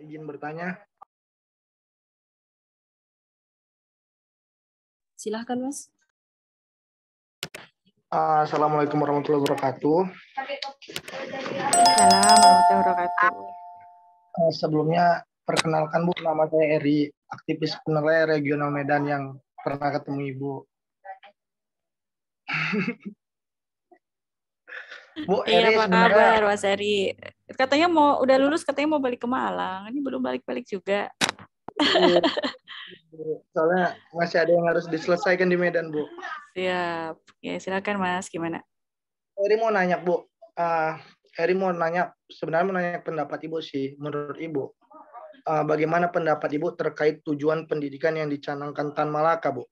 Izin bertanya. Silahkan, Mas. Uh, Assalamualaikum warahmatullahi wabarakatuh. Assalamualaikum warahmatullahi wabarakatuh. Uh, sebelumnya, perkenalkan Bu, nama saya Eri, aktivis penilai regional Medan yang pernah ketemu Ibu. Bu, Eri iya, apa kabar Mas Eri? Katanya mau udah lulus katanya mau balik ke Malang. Ini belum balik-balik juga. Soalnya masih ada yang harus diselesaikan di Medan, Bu. Siap. Ya, silakan Mas, gimana? Eri mau nanya, Bu. Uh, Eri mau nanya, sebenarnya mau nanya pendapat Ibu sih. Menurut Ibu, uh, bagaimana pendapat Ibu terkait tujuan pendidikan yang dicanangkan Tan Malaka, Bu?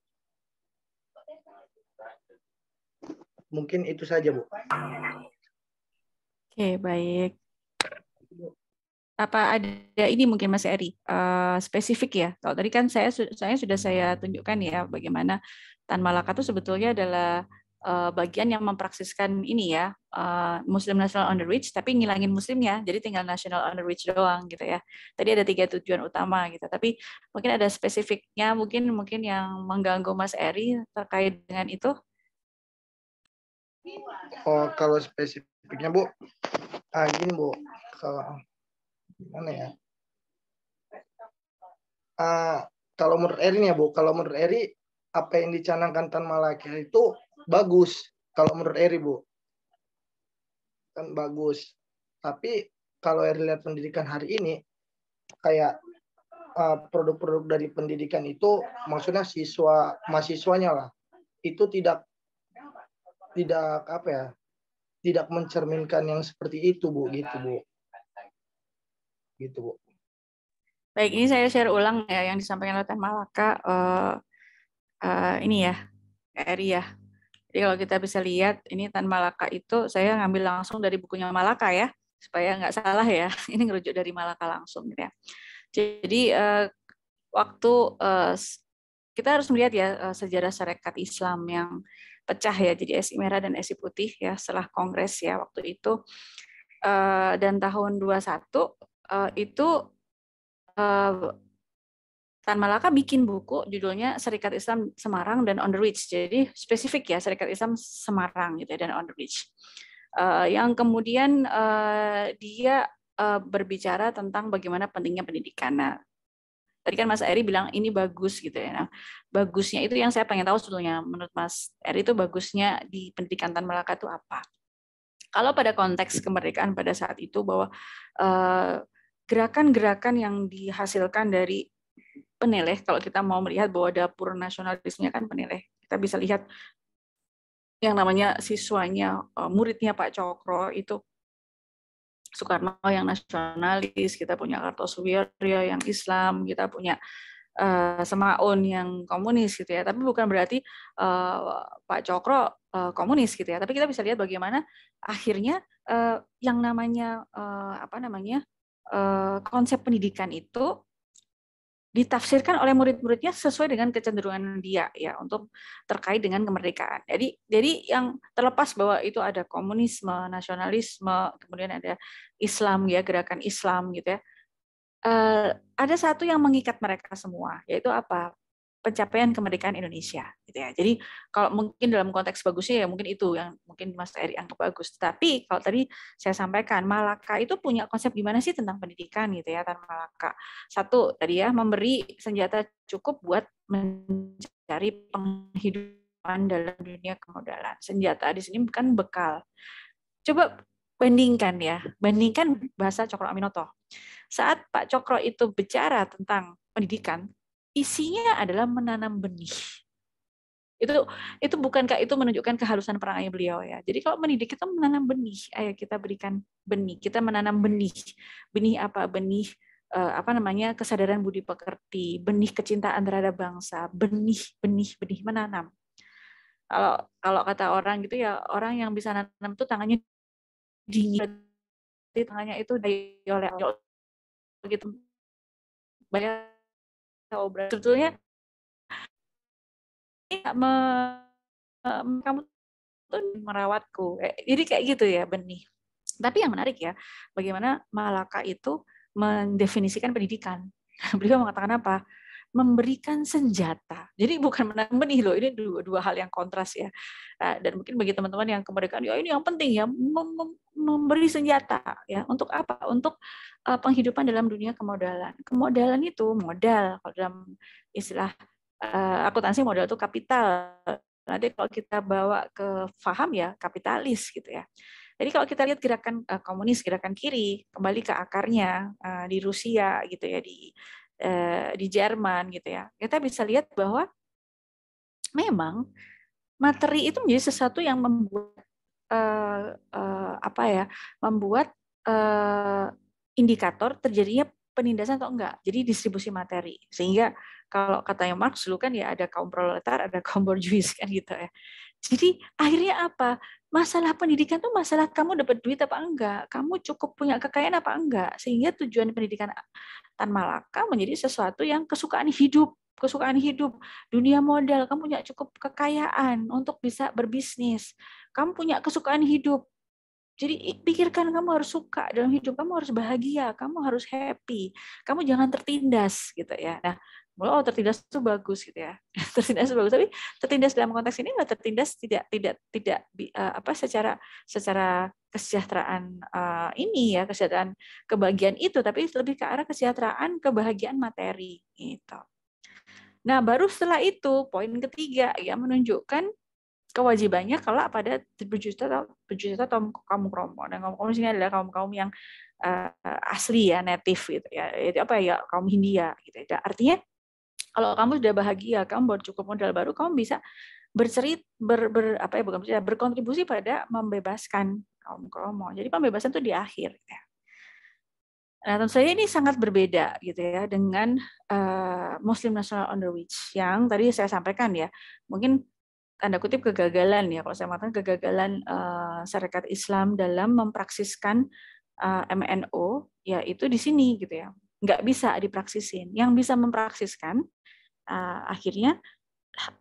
Mungkin itu saja, Bu. Oke, baik. Apa ada ini mungkin Mas Eri? Uh, spesifik ya? Kalau tadi kan saya saya sudah saya tunjukkan ya bagaimana Tan Malaka itu sebetulnya adalah uh, bagian yang mempraksiskan ini ya uh, Muslim National on the tapi ngilangin Muslimnya. Jadi tinggal National on the doang gitu ya. Tadi ada tiga tujuan utama gitu. Tapi mungkin ada spesifiknya mungkin mungkin yang mengganggu Mas Eri terkait dengan itu Oh, kalau spesifiknya Bu, ah gini Bu, kalau gimana ya? Ah, kalau menurut Eri ya Bu, kalau menurut Eri apa yang dicanangkan Tan Malaka itu bagus. Kalau menurut Eri Bu, kan bagus. Tapi kalau Eri lihat pendidikan hari ini, kayak ah, produk-produk uh, dari pendidikan itu, maksudnya siswa mahasiswanya lah, itu tidak tidak apa ya tidak mencerminkan yang seperti itu bu gitu bu. Gitu bu. Baik ini saya share ulang ya yang disampaikan oleh Teh Malaka uh, uh, ini ya Eri ya. Jadi kalau kita bisa lihat ini Tan Malaka itu saya ngambil langsung dari bukunya Malaka ya supaya nggak salah ya ini ngerujuk dari Malaka langsung gitu ya. Jadi uh, waktu uh, kita harus melihat ya sejarah syarikat Islam yang pecah ya jadi SI merah dan SI putih ya setelah kongres ya waktu itu. Uh, dan tahun 21 uh, eh, itu uh, Tan Malaka bikin buku judulnya Serikat Islam Semarang dan On the Reach jadi spesifik ya Serikat Islam Semarang gitu ya, dan On the uh, yang kemudian dia berbicara tentang bagaimana pentingnya pendidikan. Nah, tadi kan Mas Eri bilang ini bagus gitu ya. Nah, bagusnya itu yang saya pengen tahu sebetulnya menurut Mas Eri itu bagusnya di pendidikan Tan Malaka itu apa? Kalau pada konteks kemerdekaan pada saat itu bahwa eh, gerakan-gerakan yang dihasilkan dari peneleh, kalau kita mau melihat bahwa dapur nasionalisme kan peneleh, kita bisa lihat yang namanya siswanya, uh, muridnya Pak Cokro itu Soekarno yang nasionalis, kita punya Kartosuwiryo yang Islam, kita punya uh, Semaun yang komunis gitu ya. Tapi bukan berarti uh, Pak Cokro uh, komunis gitu ya. Tapi kita bisa lihat bagaimana akhirnya uh, yang namanya uh, apa namanya uh, konsep pendidikan itu ditafsirkan oleh murid-muridnya sesuai dengan kecenderungan dia ya untuk terkait dengan kemerdekaan. Jadi jadi yang terlepas bahwa itu ada komunisme, nasionalisme, kemudian ada Islam ya gerakan Islam gitu ya. Uh, ada satu yang mengikat mereka semua yaitu apa pencapaian kemerdekaan Indonesia gitu ya. Jadi kalau mungkin dalam konteks bagusnya ya mungkin itu yang mungkin Mas Eri anggap bagus. Tapi kalau tadi saya sampaikan Malaka itu punya konsep gimana sih tentang pendidikan gitu ya Tan Malaka. Satu tadi ya memberi senjata cukup buat mencari penghidupan dalam dunia kemodalan. Senjata di sini bukan bekal. Coba bandingkan ya, bandingkan bahasa Cokro Aminoto. Saat Pak Cokro itu bicara tentang pendidikan, isinya adalah menanam benih. Itu itu bukankah itu menunjukkan kehalusan perangai beliau ya. Jadi kalau mendidik kita menanam benih, ayo kita berikan benih, kita menanam benih. Benih apa? Benih eh, apa namanya? kesadaran budi pekerti, benih kecintaan terhadap bangsa, benih, benih, benih menanam. Kalau kalau kata orang gitu ya, orang yang bisa nanam itu tangannya dingin, tangannya itu dari oleh begitu banyak obras sebetulnya ya, me, kamu tuh merawatku jadi kayak gitu ya benih tapi yang menarik ya bagaimana Malaka itu mendefinisikan pendidikan. Beliau mengatakan apa? Memberikan senjata. Jadi bukan benih loh, ini dua, dua hal yang kontras ya. Nah, dan mungkin bagi teman-teman yang kemerdekaan, ya ini yang penting ya, mem memberi senjata ya. Untuk apa? Untuk uh, penghidupan dalam dunia kemodalan. Kemodalan itu modal kalau dalam istilah uh, akuntansi modal itu kapital. Nanti kalau kita bawa ke faham ya kapitalis gitu ya. Jadi kalau kita lihat gerakan uh, komunis, gerakan kiri, kembali ke akarnya di Rusia gitu ya, di Eh, di Jerman gitu ya, kita bisa lihat bahwa memang materi itu menjadi sesuatu yang membuat uh, uh, apa ya, membuat indikator terjadinya penindasan atau enggak. Jadi distribusi materi. Sehingga kalau katanya Marx dulu kan ya ada kaum proletar, ada kaum borjuis kan gitu ya. Jadi akhirnya apa? Masalah pendidikan tuh masalah kamu dapat duit apa enggak, kamu cukup punya kekayaan apa enggak, sehingga tujuan pendidikan Tan Malaka menjadi sesuatu yang kesukaan hidup, kesukaan hidup, dunia modal, kamu punya cukup kekayaan untuk bisa berbisnis, kamu punya kesukaan hidup. Jadi pikirkan kamu harus suka dalam hidup, kamu harus bahagia, kamu harus happy, kamu jangan tertindas gitu ya. Nah, oh tertindas itu bagus gitu ya. Tertindas itu bagus. Tapi tertindas dalam konteks ini nggak tertindas tidak tidak tidak uh, apa secara secara kesejahteraan uh, ini ya kesejahteraan kebahagiaan itu. Tapi lebih ke arah kesejahteraan kebahagiaan materi gitu. Nah baru setelah itu poin ketiga ya menunjukkan kewajibannya kalau pada berjuta berjuta atau kaum kromo dan kaum kromo ini adalah kaum kaum yang uh, asli ya native gitu ya itu apa ya kaum Hindia gitu ya artinya kalau kamu sudah bahagia, kamu baru cukup modal baru, kamu bisa bercerit ber, ber apa ya bukan bercerita, berkontribusi pada membebaskan kaum kromo. Jadi pembebasan itu di akhir. Ya. Nah, tentu saja ini sangat berbeda gitu ya dengan uh, Muslim National Underwich yang tadi saya sampaikan ya. Mungkin tanda kutip kegagalan ya kalau saya mengatakan kegagalan uh, syarikat Islam dalam mempraksiskan uh, eh, MNO ya itu di sini gitu ya. Nggak bisa dipraksisin. Yang bisa mempraksiskan uh, akhirnya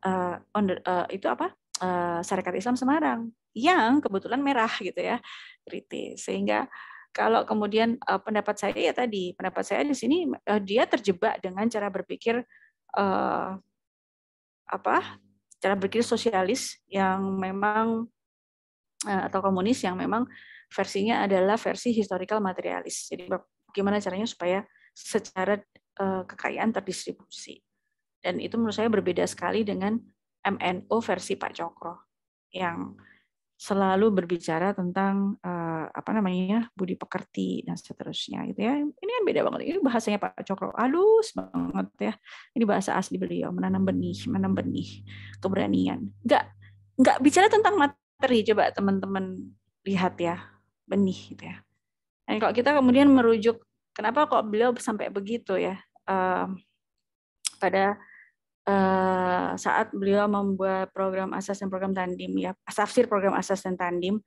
uh, on the, uh, itu apa? Uh, Syarikat Islam Semarang yang kebetulan merah gitu ya kritis. Sehingga kalau kemudian uh, pendapat saya ya tadi pendapat saya di sini uh, dia terjebak dengan cara berpikir uh, apa cara berpikir sosialis yang memang uh, atau komunis yang memang versinya adalah versi historical materialis. Jadi bagaimana caranya supaya secara uh, kekayaan terdistribusi. Dan itu menurut saya berbeda sekali dengan MNO versi Pak Cokro yang selalu berbicara tentang uh, apa namanya budi pekerti dan seterusnya gitu ya. Ini kan beda banget. Ini bahasanya Pak Cokro halus banget ya. Ini bahasa asli beliau menanam benih menanam benih. Keberanian. Nggak nggak bicara tentang materi. Coba teman-teman lihat ya benih gitu ya. Dan kalau kita kemudian merujuk kenapa kok beliau sampai begitu ya? Uh, pada uh, saat beliau membuat program asas dan program tandim ya tafsir program asas dan tandim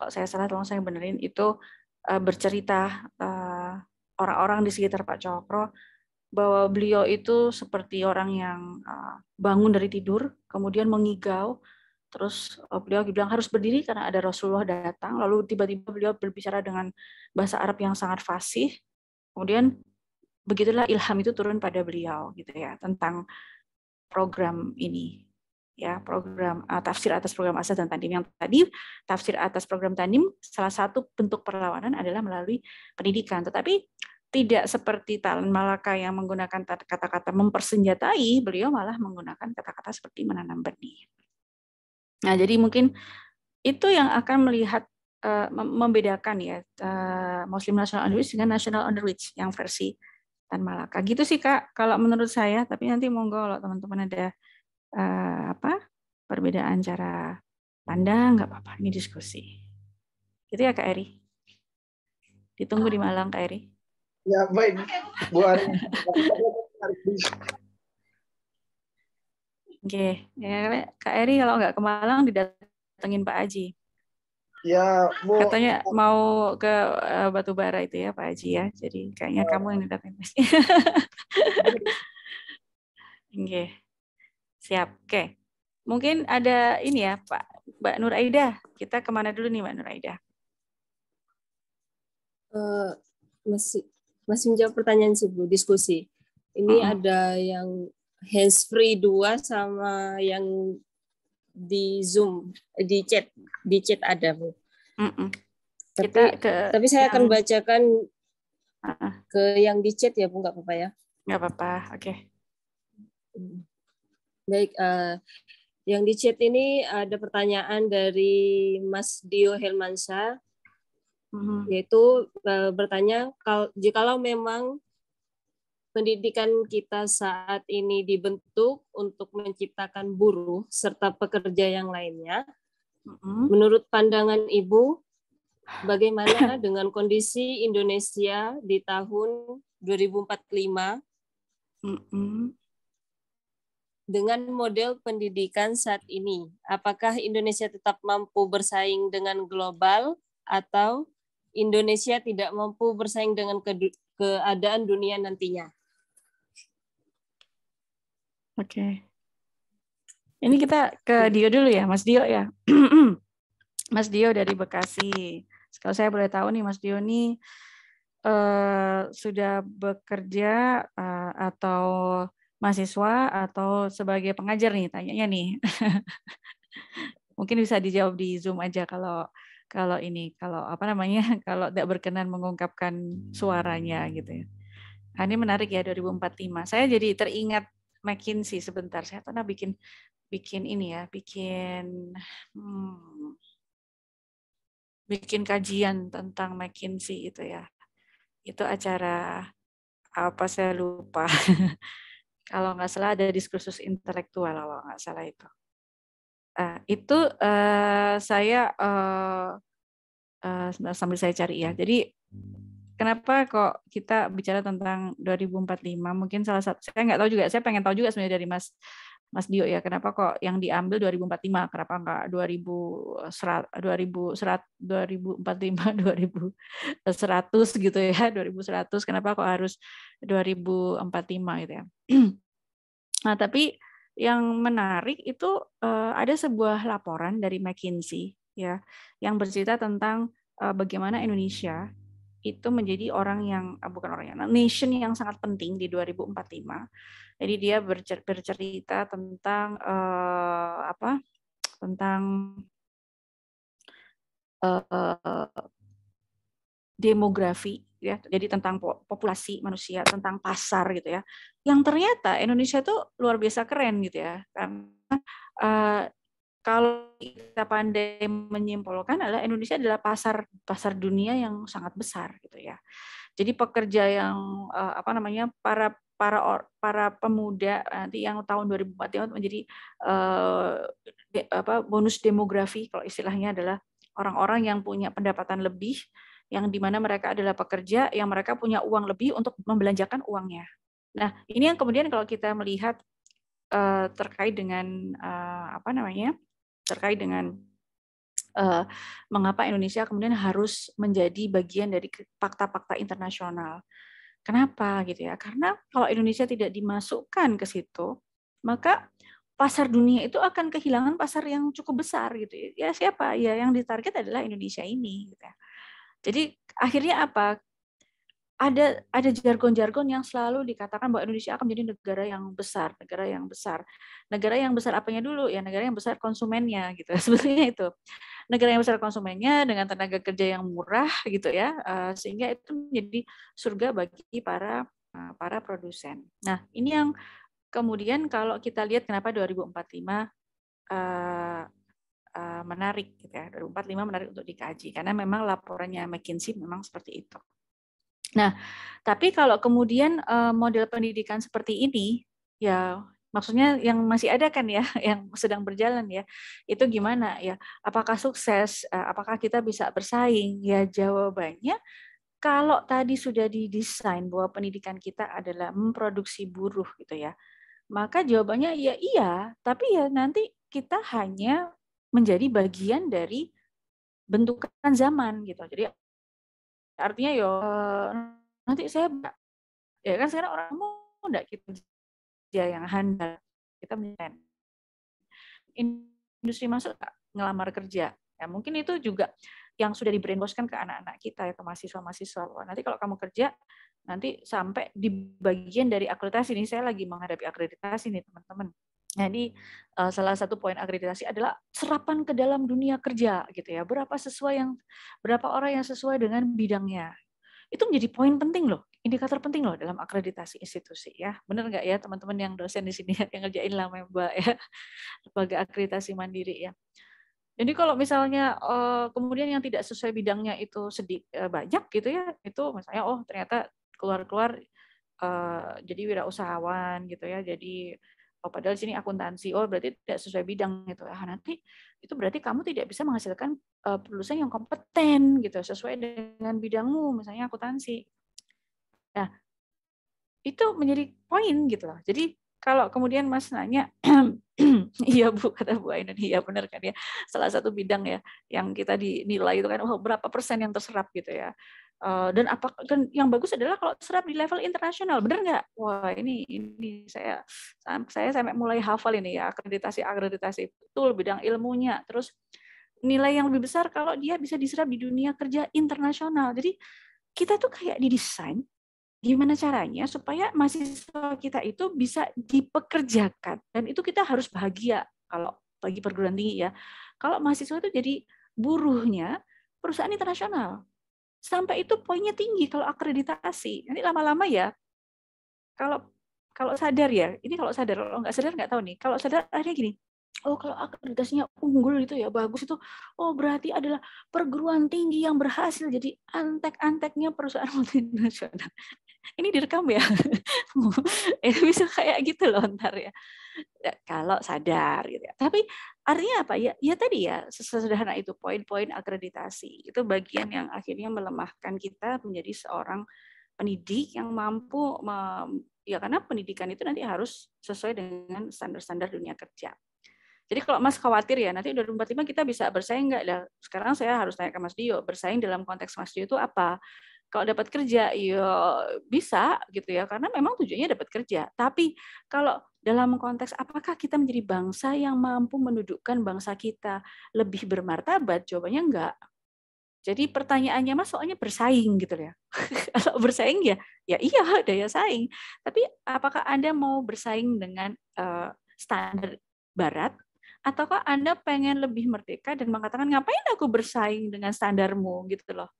kalau saya salah tolong saya benerin itu uh, bercerita orang orang-orang di sekitar Pak Cokro bahwa beliau itu seperti orang yang bangun dari tidur kemudian mengigau terus beliau bilang harus berdiri karena ada Rasulullah datang lalu tiba-tiba beliau berbicara dengan bahasa Arab yang sangat fasih kemudian begitulah ilham itu turun pada beliau gitu ya tentang program ini ya program uh, tafsir atas program asas dan tandim yang tadi tafsir atas program tandim salah satu bentuk perlawanan adalah melalui pendidikan tetapi tidak seperti Talan Malaka yang menggunakan kata-kata mempersenjatai, beliau malah menggunakan kata-kata seperti menanam benih. Nah, jadi mungkin itu yang akan melihat uh, membedakan ya uh, Muslim National Underwich dengan National Underwich yang versi Tan Malaka. Gitu sih Kak, kalau menurut saya. Tapi nanti monggo kalau teman-teman ada uh, apa perbedaan cara pandang, nggak apa-apa. Ini diskusi. Gitu ya Kak Eri. Ditunggu di Malang Kak Eri. Ya baik, Bu Ari. Oke, ya, Kak Eri kalau nggak ke Malang didatengin Pak Aji. Ya, Bu. Katanya mau ke uh, batu bara itu ya Pak Haji ya. Jadi kayaknya ya. kamu yang datang. Oke. Siap. Oke. Mungkin ada ini ya Pak Mbak Nur Aida. Kita ke mana dulu nih Mbak Nur Aida? Uh, masih masih menjawab pertanyaan sih Bu, diskusi. Ini uh -uh. ada yang hands free dua sama yang di Zoom, di chat, di chat ada Bu. Uh -uh. Tapi, Kita ke tapi saya yang... akan bacakan uh -uh. ke yang di chat ya Bu, nggak apa-apa ya? Nggak apa-apa, oke. Okay. Baik, uh, yang di chat ini ada pertanyaan dari Mas Dio Helmansa, mm-hmm. yaitu uh, bertanya kalau jikalau memang pendidikan kita saat ini dibentuk untuk menciptakan buruh serta pekerja yang lainnya, mm-hmm. menurut pandangan ibu, bagaimana dengan kondisi Indonesia di tahun 2045? Mm-hmm dengan model pendidikan saat ini, apakah Indonesia tetap mampu bersaing dengan global atau Indonesia tidak mampu bersaing dengan ke keadaan dunia nantinya? Oke. Okay. Ini kita ke Dio dulu ya, Mas Dio ya. Mas Dio dari Bekasi. Kalau saya boleh tahu nih, Mas Dio ini uh, sudah bekerja uh, atau mahasiswa atau sebagai pengajar nih tanyanya nih. Mungkin bisa dijawab di Zoom aja kalau kalau ini kalau apa namanya kalau tidak berkenan mengungkapkan suaranya gitu ya. Nah, ini menarik ya 2045. Saya jadi teringat McKinsey sebentar. Saya pernah bikin bikin ini ya, bikin hmm, bikin kajian tentang McKinsey itu ya. Itu acara apa saya lupa. kalau nggak salah ada diskursus intelektual kalau nggak salah itu. Uh, itu uh, saya uh, uh, sambil saya cari ya. Jadi kenapa kok kita bicara tentang 2045? Mungkin salah satu saya nggak tahu juga. Saya pengen tahu juga sebenarnya dari Mas Mas Dio ya. Kenapa kok yang diambil 2045? Kenapa nggak 2100 2000 2045 2100 gitu ya 2100 kenapa kok harus 2045 gitu ya Nah, tapi yang menarik itu uh, ada sebuah laporan dari McKinsey ya yang bercerita tentang uh, bagaimana Indonesia itu menjadi orang yang uh, bukan orang yang nation yang sangat penting di 2045. Jadi dia bercerita tentang uh, apa? tentang uh, demografi ya jadi tentang populasi manusia tentang pasar gitu ya yang ternyata Indonesia tuh luar biasa keren gitu ya karena uh, kalau kita pandai menyimpulkan adalah Indonesia adalah pasar pasar dunia yang sangat besar gitu ya jadi pekerja yang uh, apa namanya para para para pemuda nanti yang tahun 2045 menjadi uh, de, apa bonus demografi kalau istilahnya adalah orang-orang yang punya pendapatan lebih yang di mana mereka adalah pekerja yang mereka punya uang lebih untuk membelanjakan uangnya. Nah, ini yang kemudian kalau kita melihat uh, terkait dengan uh, apa namanya, terkait dengan uh, mengapa Indonesia kemudian harus menjadi bagian dari fakta-fakta internasional. Kenapa gitu ya? Karena kalau Indonesia tidak dimasukkan ke situ, maka pasar dunia itu akan kehilangan pasar yang cukup besar gitu ya. siapa? Ya yang ditarget adalah Indonesia ini gitu ya. Jadi akhirnya apa? Ada ada jargon-jargon yang selalu dikatakan bahwa Indonesia akan menjadi negara yang besar, negara yang besar. Negara yang besar apanya dulu? Ya negara yang besar konsumennya gitu. Sebetulnya itu. Negara yang besar konsumennya dengan tenaga kerja yang murah gitu ya. Eh, sehingga itu menjadi surga bagi para eh, para produsen. Nah, ini yang kemudian kalau kita lihat kenapa 2045 Eh, menarik gitu ya 2045 menarik untuk dikaji karena memang laporannya McKinsey memang seperti itu. Nah, tapi kalau kemudian eh, model pendidikan seperti ini ya maksudnya yang masih ada kan ya yang sedang berjalan ya itu gimana ya? Apakah sukses? Eh, apakah kita bisa bersaing? Ya jawabannya kalau tadi sudah didesain bahwa pendidikan kita adalah memproduksi buruh gitu ya maka jawabannya ya iya. Tapi ya nanti kita hanya menjadi bagian dari bentukan zaman gitu. Jadi artinya yo eh, nanti saya ya kan sekarang orang muda kita ya yang handal kita menyen industri masuk ngelamar kerja ya mungkin itu juga yang sudah di ke anak-anak kita ya ke mahasiswa-mahasiswa. Nanti kalau kamu kerja nanti sampai di bagian dari akreditasi ini saya lagi menghadapi akreditasi nih teman-teman. Jadi uh, salah satu poin akreditasi adalah serapan ke dalam dunia kerja gitu ya. Berapa sesuai yang berapa orang yang sesuai dengan bidangnya. Itu menjadi poin penting loh, indikator penting loh dalam akreditasi institusi ya. Benar nggak ya teman-teman yang dosen di sini yang ngerjain lama Mbak ya. Lembaga akreditasi mandiri ya. Jadi kalau misalnya uh, kemudian yang tidak sesuai bidangnya itu sedikit uh, banyak gitu ya, itu misalnya oh ternyata keluar-keluar jadi wirausahawan gitu ya, jadi oh padahal sini akuntansi, oh berarti tidak sesuai bidang gitu. Ah, nanti itu berarti kamu tidak bisa menghasilkan uh, yang kompeten gitu, sesuai dengan bidangmu, misalnya akuntansi. Nah, itu menjadi poin gitu loh. Jadi kalau kemudian Mas nanya, iya Bu, kata Bu Ainun, iya benar kan ya. Salah satu bidang ya yang kita dinilai itu kan, oh berapa persen yang terserap gitu ya. Eh, dan apa dan yang bagus adalah kalau serap di level internasional benar nggak? Wah ini ini saya saya sampai mulai hafal ini ya akreditasi akreditasi betul bidang ilmunya. Terus nilai yang lebih besar kalau dia bisa diserap di dunia kerja internasional. Jadi kita tuh kayak didesain gimana caranya supaya mahasiswa kita itu bisa dipekerjakan. Dan itu kita harus bahagia kalau bagi perguruan tinggi ya. Kalau mahasiswa itu jadi buruhnya perusahaan internasional sampai itu poinnya tinggi kalau akreditasi. Nanti lama-lama ya, kalau kalau sadar ya, ini kalau sadar, kalau nggak sadar nggak tahu nih. Kalau sadar akhirnya gini, oh kalau akreditasinya unggul itu ya bagus itu, oh berarti adalah perguruan tinggi yang berhasil jadi antek-anteknya perusahaan multinasional. Ini direkam ya, eh, bisa kayak gitu loh ntar ya kalau sadar gitu ya. Tapi artinya apa ya? Ya tadi ya sesederhana itu poin-poin akreditasi itu bagian yang akhirnya melemahkan kita menjadi seorang pendidik yang mampu ya karena pendidikan itu nanti harus sesuai dengan standar-standar dunia kerja. Jadi kalau Mas khawatir ya nanti udah 2045 kita bisa bersaing nggak? Nah, sekarang saya harus tanya ke Mas Dio, bersaing dalam konteks Mas Dio itu apa? Kalau dapat kerja, ya bisa gitu ya, karena memang tujuannya dapat kerja. Tapi kalau dalam konteks apakah kita menjadi bangsa yang mampu mendudukkan bangsa kita lebih bermartabat? Jawabannya enggak. Jadi pertanyaannya mas soalnya bersaing gitu ya. Kalau bersaing ya, ya iya daya saing. Tapi apakah anda mau bersaing dengan uh, standar Barat, ataukah anda pengen lebih merdeka dan mengatakan ngapain aku bersaing dengan standarmu gitu loh?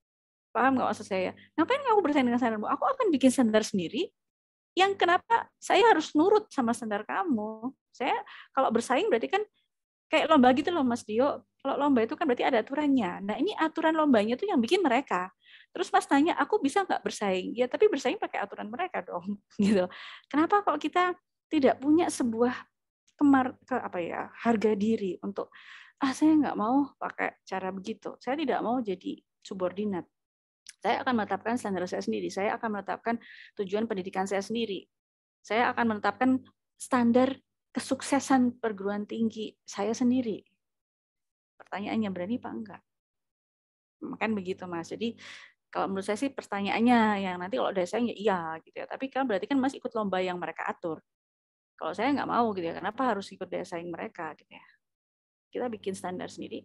Paham nggak maksud saya? Ngapain aku bersaing dengan standarmu? Aku akan bikin standar sendiri yang kenapa saya harus nurut sama standar kamu. Saya kalau bersaing berarti kan kayak lomba gitu loh Mas Dio. Kalau lomba itu kan berarti ada aturannya. Nah ini aturan lombanya itu yang bikin mereka. Terus Mas tanya, aku bisa nggak bersaing? Ya tapi bersaing pakai aturan mereka dong. gitu. Kenapa kalau kita tidak punya sebuah kemar ke apa ya harga diri untuk ah saya nggak mau pakai cara begitu. Saya tidak mau jadi subordinat. Saya akan menetapkan standar saya sendiri. Saya akan menetapkan tujuan pendidikan saya sendiri. Saya akan menetapkan standar kesuksesan perguruan tinggi saya sendiri. Pertanyaannya berani apa enggak? Makan begitu Mas. Jadi kalau menurut saya sih pertanyaannya yang nanti kalau dari saya ya iya gitu ya. Tapi kan berarti kan Mas ikut lomba yang mereka atur. Kalau saya nggak mau gitu ya, kenapa harus ikut daya saing mereka gitu ya? Kita bikin standar sendiri,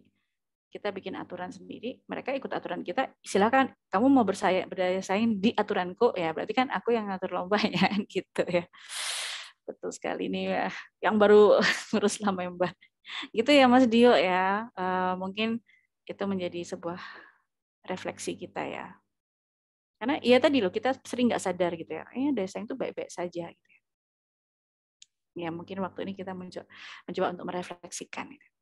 kita bikin aturan sendiri, mereka ikut aturan kita, silakan kamu mau bersaing berdaya saing di aturanku ya, berarti kan aku yang ngatur lombanya gitu ya. Betul sekali ini ya, yang baru ngurus lama ya Mbak. Gitu ya Mas Dio ya, uh, mungkin itu menjadi sebuah refleksi kita ya. Karena iya tadi loh kita sering nggak sadar gitu ya, ini daya saing itu baik-baik saja gitu ya. Ya mungkin waktu ini kita mencoba, mencoba untuk merefleksikan. Gitu.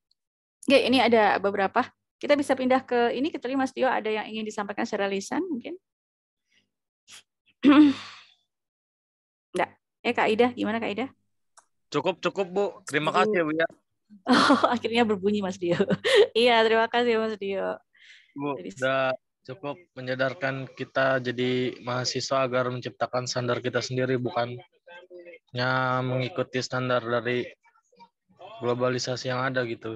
Oke, ini ada beberapa. Kita bisa pindah ke ini, kecuali Mas Dio ada yang ingin disampaikan secara lisan mungkin. Enggak. Eh Kak Ida, gimana Kak Ida? Cukup, cukup Bu. Terima kasih Bu ya. Oh, akhirnya berbunyi Mas Dio. iya, terima kasih Mas Dio. Bu, jadi... udah cukup menyadarkan kita jadi mahasiswa agar menciptakan standar kita sendiri, bukan hanya mengikuti standar dari globalisasi yang ada gitu.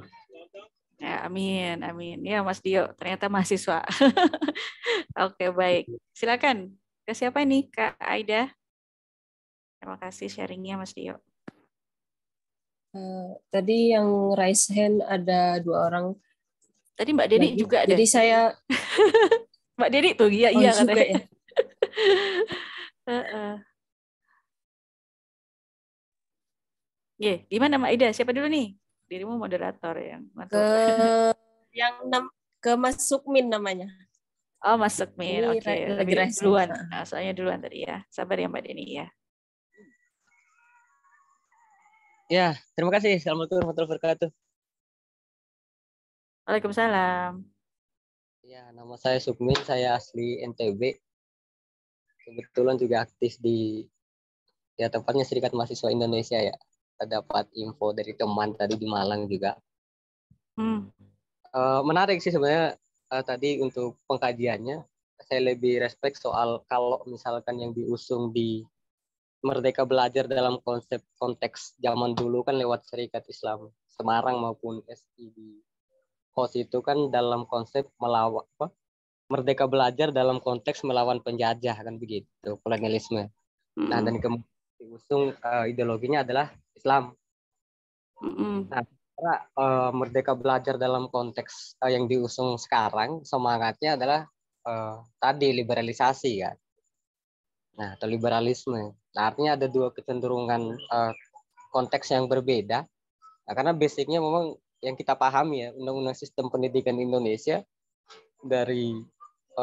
Ya, amin, amin. Ya, Mas Dio, ternyata mahasiswa. Oke, baik. Silakan. Ke siapa ini? Kak Aida. Terima kasih sharingnya, Mas Dio. Uh, tadi yang raise hand ada dua orang. Tadi Mbak Deni juga Jadi deh. saya Mbak Deni tuh iya Oh, iya katanya. ya? Heeh. Ye, gimana Mbak Ida? Siapa dulu nih? Dirimu moderator yang masuk. ke yang nam, ke Mas Sukmin namanya. Oh, masuk Min. Ini Oke, ra- lagi duluan. Nah, soalnya duluan tadi ya. Sabar ya Mbak Deni ya. Ya, terima kasih. Assalamualaikum warahmatullahi wabarakatuh. Waalaikumsalam. Ya, nama saya Sukmin, saya asli NTB. Kebetulan juga aktif di ya tepatnya Serikat Mahasiswa Indonesia ya. Saya dapat info dari teman tadi di Malang juga. Hmm. Eh, menarik sih sebenarnya eh, tadi untuk pengkajiannya. Saya lebih respect soal kalau misalkan yang diusung di Merdeka Belajar dalam konsep konteks zaman dulu kan lewat Serikat Islam Semarang maupun SI di itu kan dalam konsep melawan apa? Merdeka Belajar dalam konteks melawan penjajah kan begitu kolonialisme. Nah Mm-mm. dan kemudian diusung eh, ideologinya adalah Islam. Mm-mm. Karena eh, Merdeka Belajar dalam konteks eh, yang diusung sekarang semangatnya adalah eh, tadi liberalisasi kan. Nah, atau liberalisme. Nah, artinya ada dua kecenderungan eh, konteks yang berbeda. Nah, karena basicnya memang yang kita pahami ya, Undang-Undang Sistem Pendidikan Indonesia dari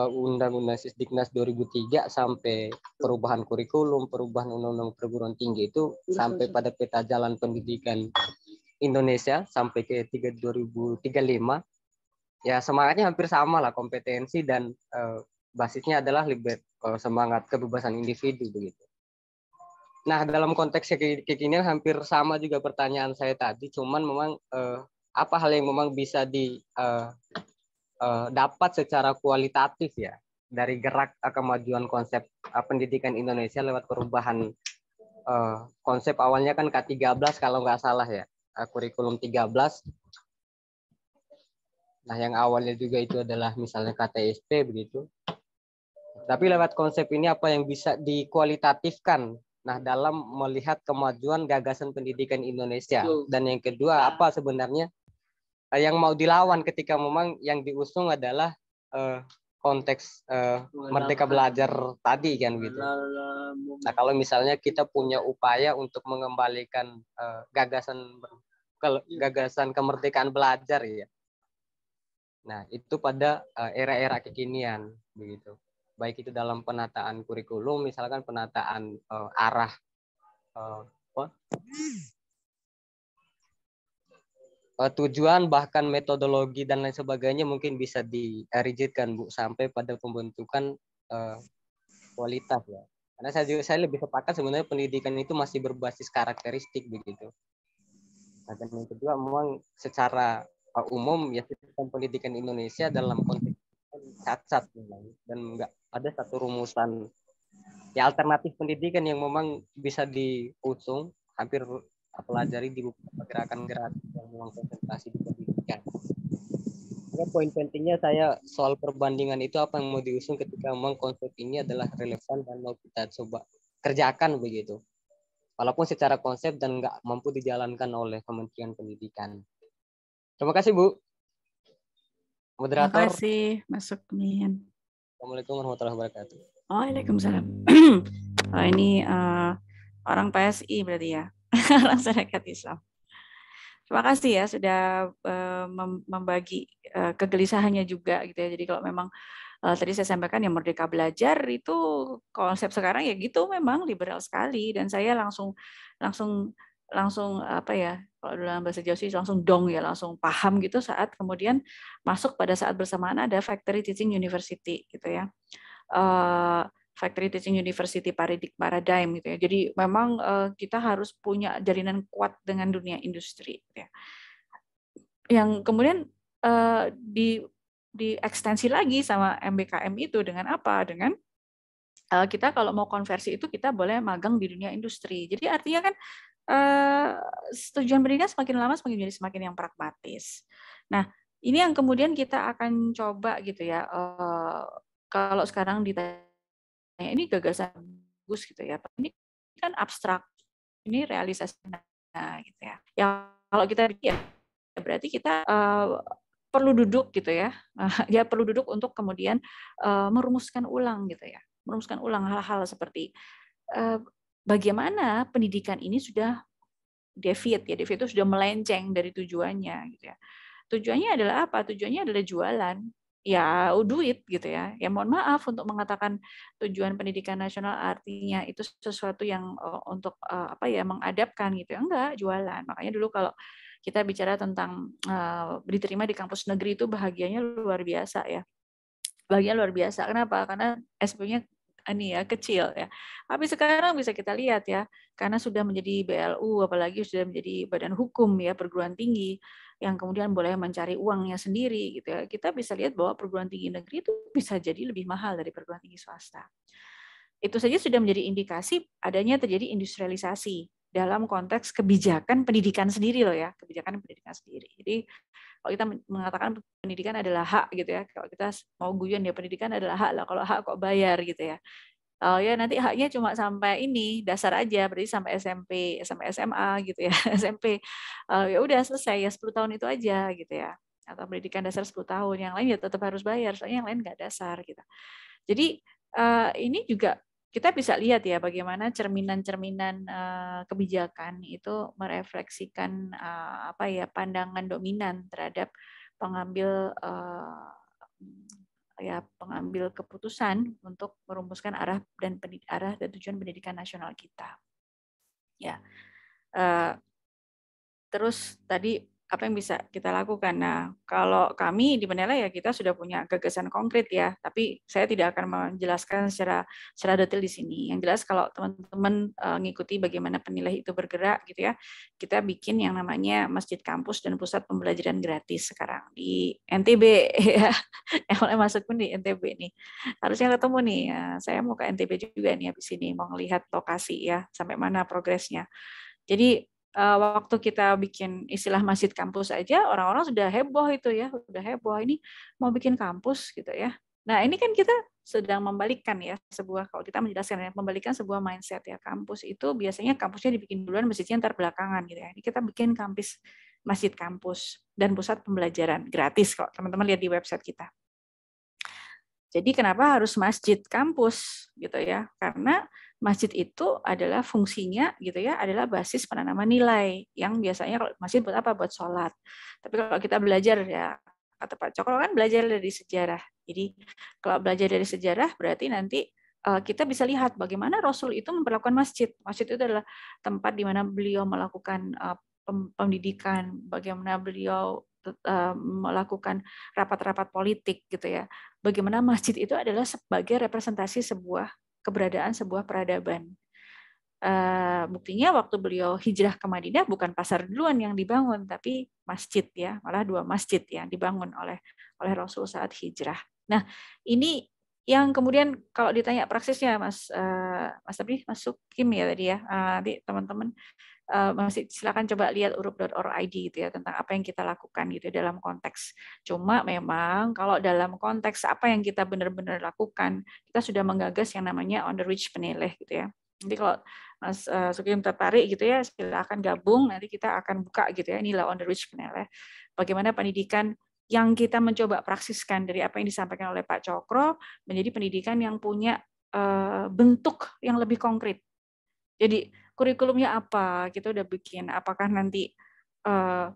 Undang-Undang Sisdiknas 2003 sampai perubahan kurikulum, perubahan Undang-Undang Perguruan Tinggi itu sampai pada peta jalan pendidikan Indonesia sampai ke 3 2035 ya semangatnya hampir sama lah kompetensi dan eh, basisnya adalah liber, eh, semangat kebebasan individu begitu. Nah dalam konteks ke- kekinian hampir sama juga pertanyaan saya tadi, cuman memang eh, apa hal yang memang bisa di eh, eh, dapat secara kualitatif ya dari gerak eh, kemajuan konsep eh, pendidikan Indonesia lewat perubahan eh, konsep awalnya kan K13 kalau nggak salah ya eh, kurikulum 13 Nah, yang awalnya juga itu adalah misalnya KTSP begitu. Tapi lewat konsep ini apa yang bisa dikualitatifkan? Nah, dalam melihat kemajuan gagasan pendidikan Indonesia. Dan yang kedua, apa sebenarnya eh, yang mau dilawan ketika memang yang diusung adalah eh, konteks eh, merdeka belajar tadi kan gitu. Nah, kalau misalnya kita punya upaya untuk mengembalikan eh, gagasan ke- gagasan kemerdekaan belajar ya. Nah, itu pada era-era kekinian begitu. Baik itu dalam penataan kurikulum, misalkan penataan eh, arah apa? Eh, tujuan bahkan metodologi dan lain sebagainya mungkin bisa dirigidkan Bu sampai pada pembentukan eh, kualitas ya. Karena saya juga saya lebih sepakat sebenarnya pendidikan itu masih berbasis karakteristik begitu. Nah, dan yang kedua memang secara uh, umum ya sistem pendidikan Indonesia dalam konteks cacat dan enggak ada satu rumusan ya alternatif pendidikan yang memang bisa diusung hampir pelajari di beberapa gerakan-gerakan yang memang konsentrasi di pendidikan. Maka poin pentingnya saya soal perbandingan itu apa yang mau diusung ketika memang konsep ini adalah relevan dan mau kita coba kerjakan begitu. Walaupun secara konsep dan nggak mampu dijalankan oleh Kementerian Pendidikan. Terima kasih Bu. Terima Moderator. kasih, Mas Sukmin. Assalamualaikum warahmatullahi wabarakatuh. Waalaikumsalam. oh, ini eh, orang PSI berarti ya, orang Serikat Islam. Terima kasih ya sudah eh, mem- membagi eh, kegelisahannya juga gitu ya. Jadi kalau memang eh, tadi saya sampaikan ya Merdeka Belajar itu konsep sekarang ya gitu memang liberal sekali dan saya langsung langsung langsung apa ya kalau dalam bahasa Jawa sih langsung dong ya langsung paham gitu saat kemudian masuk pada saat bersamaan ada Factory Teaching University gitu ya. Eh, Factory Teaching University Paradig- Paradigm gitu ya. Jadi memang eh, kita harus punya jalinan kuat dengan dunia industri gitu ya. Yang kemudian eh, di diekstensi lagi sama MBKM itu dengan apa? Dengan eh, kita kalau mau konversi itu kita boleh magang di dunia industri. Jadi artinya kan eh, tujuan pendidikan semakin lama semakin jadi semakin yang pragmatis. Nah, ini yang kemudian kita akan coba gitu ya. eh, kalau sekarang ditanya ini gagasan bagus gitu ya. Ini kan abstrak. Ini realisasi nah, gitu ya. Yang kalau kita ya berarti kita eh, perlu duduk gitu ya. Dia perlu duduk untuk kemudian uh, merumuskan ulang gitu ya. Merumuskan ulang hal-hal seperti uh, bagaimana pendidikan ini sudah deviate ya, deviate itu sudah melenceng dari tujuannya gitu ya. Tujuannya adalah apa? Tujuannya adalah jualan. Ya, duit gitu ya. Ya mohon maaf untuk mengatakan tujuan pendidikan nasional artinya itu sesuatu yang untuk apa ya mengadapkan gitu ya. Enggak, jualan. Makanya dulu kalau kita bicara tentang uh, diterima di kampus negeri itu bahagianya luar biasa ya. Bahagia luar biasa. Kenapa? Karena SP-nya ini ya kecil ya. Tapi sekarang bisa kita lihat ya, karena sudah menjadi BLU, apalagi sudah menjadi badan hukum ya perguruan tinggi yang kemudian boleh mencari uangnya sendiri gitu ya. Kita bisa lihat bahwa perguruan tinggi negeri itu bisa jadi lebih mahal dari perguruan tinggi swasta. Itu saja sudah menjadi indikasi adanya terjadi industrialisasi dalam konteks kebijakan pendidikan sendiri loh ya, kebijakan pendidikan sendiri. Jadi kalau kita mengatakan pendidikan adalah hak gitu ya, kalau kita mau guyon ya pendidikan adalah hak lah, kalau hak kok bayar gitu ya. Oh ya nanti haknya cuma sampai ini dasar aja, berarti sampai SMP, sampai SMA gitu ya, SMP. Uh, ya udah selesai ya 10 tahun itu aja gitu ya. Atau pendidikan dasar 10 tahun, yang lain ya tetap harus bayar, soalnya yang lain nggak dasar gitu. Jadi uh, ini juga kita bisa lihat ya bagaimana cerminan-cerminan uh, kebijakan itu merefleksikan uh, apa ya pandangan dominan terhadap pengambil uh, ya pengambil keputusan untuk merumuskan arah dan arah dan tujuan pendidikan nasional kita. Ya, uh, terus tadi apa yang bisa kita lakukan. Nah, kalau kami di Menela ya kita sudah punya gagasan konkret ya, tapi saya tidak akan menjelaskan secara secara detail di sini. Yang jelas kalau teman-teman uh, ngikuti bagaimana penilai itu bergerak gitu ya, kita bikin yang namanya Masjid Kampus dan Pusat Pembelajaran Gratis sekarang di NTB ya. Yang mulai masuk pun di NTB nih. Harusnya ketemu nih. Ya. Saya mau ke NTB juga nih habis ini mau melihat lokasi ya sampai mana progresnya. Jadi uh, waktu kita bikin istilah masjid kampus aja orang-orang sudah heboh itu ya, sudah heboh ini mau bikin kampus gitu ya. Nah, ini kan kita sedang membalikkan ya sebuah kalau kita menjelaskan ya membalikkan sebuah mindset ya kampus itu biasanya kampusnya dibikin duluan masjidnya ntar belakangan gitu ya. Ini kita bikin kampus masjid kampus dan pusat pembelajaran gratis kok teman-teman lihat di website kita. Jadi kenapa harus masjid kampus gitu ya? Karena masjid itu adalah fungsinya gitu ya adalah basis penanaman nilai yang biasanya kalau masjid buat apa? Buat sholat. Tapi kalau kita belajar ya kata Pak Cokro kan belajar dari sejarah. Jadi kalau belajar dari sejarah berarti nanti uh, kita bisa lihat bagaimana Rasul itu memperlakukan masjid. Masjid itu adalah tempat di mana beliau melakukan uh, pendidikan bagaimana beliau uh, melakukan rapat-rapat politik gitu ya. Bagaimana masjid itu adalah sebagai representasi sebuah keberadaan sebuah peradaban. Uh, buktinya waktu beliau hijrah ke Madinah bukan pasar duluan yang dibangun tapi masjid ya malah dua masjid yang dibangun oleh oleh Rasul saat hijrah. Nah ini yang kemudian kalau ditanya praksisnya Mas uh, Mas Tabri masuk Kim ya tadi ya uh, teman-teman uh, masih silakan coba lihat urup.org gitu ya tentang apa yang kita lakukan gitu dalam konteks. Cuma memang kalau dalam konteks apa yang kita benar-benar lakukan, kita sudah menggagas yang namanya on the reach penilai gitu ya. Nanti kalau Mas uh, Sukim tertarik gitu ya, silakan gabung. Nanti kita akan buka gitu ya. Inilah on the reach penilai. Bagaimana pendidikan yang kita mencoba praksiskan dari apa yang disampaikan oleh Pak Cokro menjadi pendidikan yang punya uh, bentuk yang lebih konkret. Jadi kurikulumnya apa kita udah bikin. Apakah nanti uh,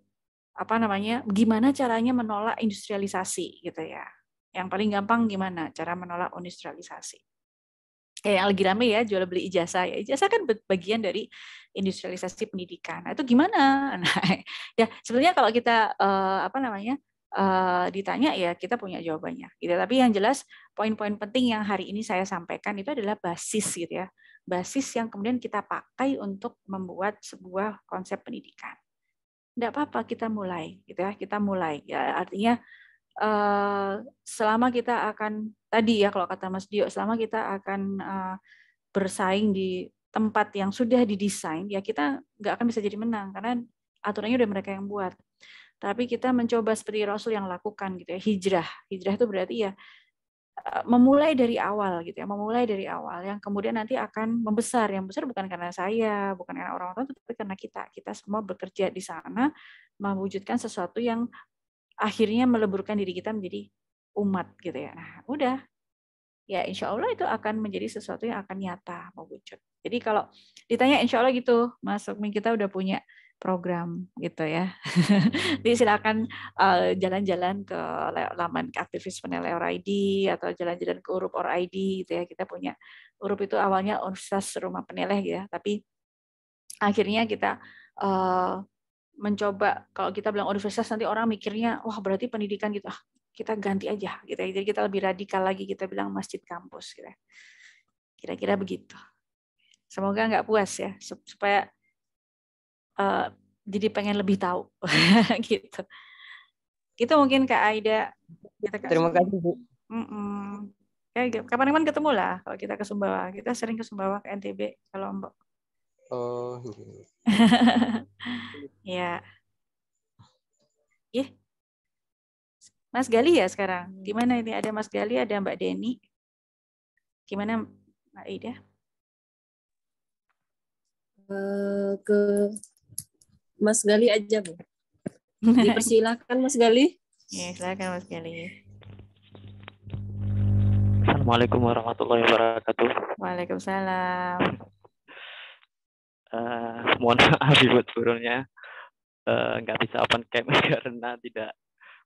apa namanya gimana caranya menolak industrialisasi gitu ya. Yang paling gampang gimana cara menolak industrialisasi. Kayak yang lagi rame ya jual beli ijazah ya. Ijazah kan bagian dari industrialisasi pendidikan. Nah, itu gimana? Nah ya sebenarnya kalau kita uh, apa namanya uh, ditanya ya kita punya jawabannya gitu. Tapi yang jelas poin-poin penting yang hari ini saya sampaikan itu adalah basis gitu ya basis yang kemudian kita pakai untuk membuat sebuah konsep pendidikan. Tidak apa-apa kita mulai, gitu ya. Kita mulai. Ya artinya uh, selama kita akan tadi ya kalau kata Mas Dio, selama kita akan uh, bersaing di tempat yang sudah didesain, ya kita nggak akan bisa jadi menang karena aturannya udah mereka yang buat. Tapi kita mencoba seperti Rasul yang lakukan gitu ya, hijrah. Hijrah itu berarti ya Eh, memulai dari awal gitu ya, memulai dari awal yang kemudian nanti akan membesar. Yang besar bukan karena saya, bukan karena orang-orang, tapi karena kita. Kita semua bekerja di sana mewujudkan sesuatu yang akhirnya meleburkan diri kita menjadi umat gitu ya. Nah, udah ya insya Allah itu akan menjadi sesuatu yang akan nyata mewujud. Jadi kalau ditanya insya Allah gitu, Mas Sukmin kita udah punya program gitu ya. Jadi silakan uh, jalan-jalan ke laman aktivis penilai ID atau jalan-jalan ke Urup or ID gitu ya. Kita punya Urup itu awalnya Universitas Rumah Penilai ya, tapi akhirnya kita uh, mencoba kalau kita bilang universitas nanti orang mikirnya wah berarti pendidikan gitu ah, kita ganti aja gitu ya. Jadi kita lebih radikal lagi kita bilang masjid kampus gitu. Ya. Kira-kira begitu. Semoga nggak puas ya supaya uh, jadi pengen lebih tahu gitu. Itu mungkin Kak Aida. Kita Terima kasih Bu. Mm -mm. kapan-kapan ketemu lah kalau kita ke Sumbawa. Kita sering ke Sumbawa ke NTB kalau Mbak. Oh. ya. Ih. Mas Gali ya sekarang. Gimana ini? Ada Mas Gali, ada Mbak Deni. Gimana Mbak Ida? Uh, ke Mas Gali aja, Bu. Dipersilahkan Mas Gali. Ya, silakan Mas Gali. Assalamualaikum warahmatullahi wabarakatuh. Waalaikumsalam uh, mohon maaf buat sebelumnya uh, nggak bisa open cam karena tidak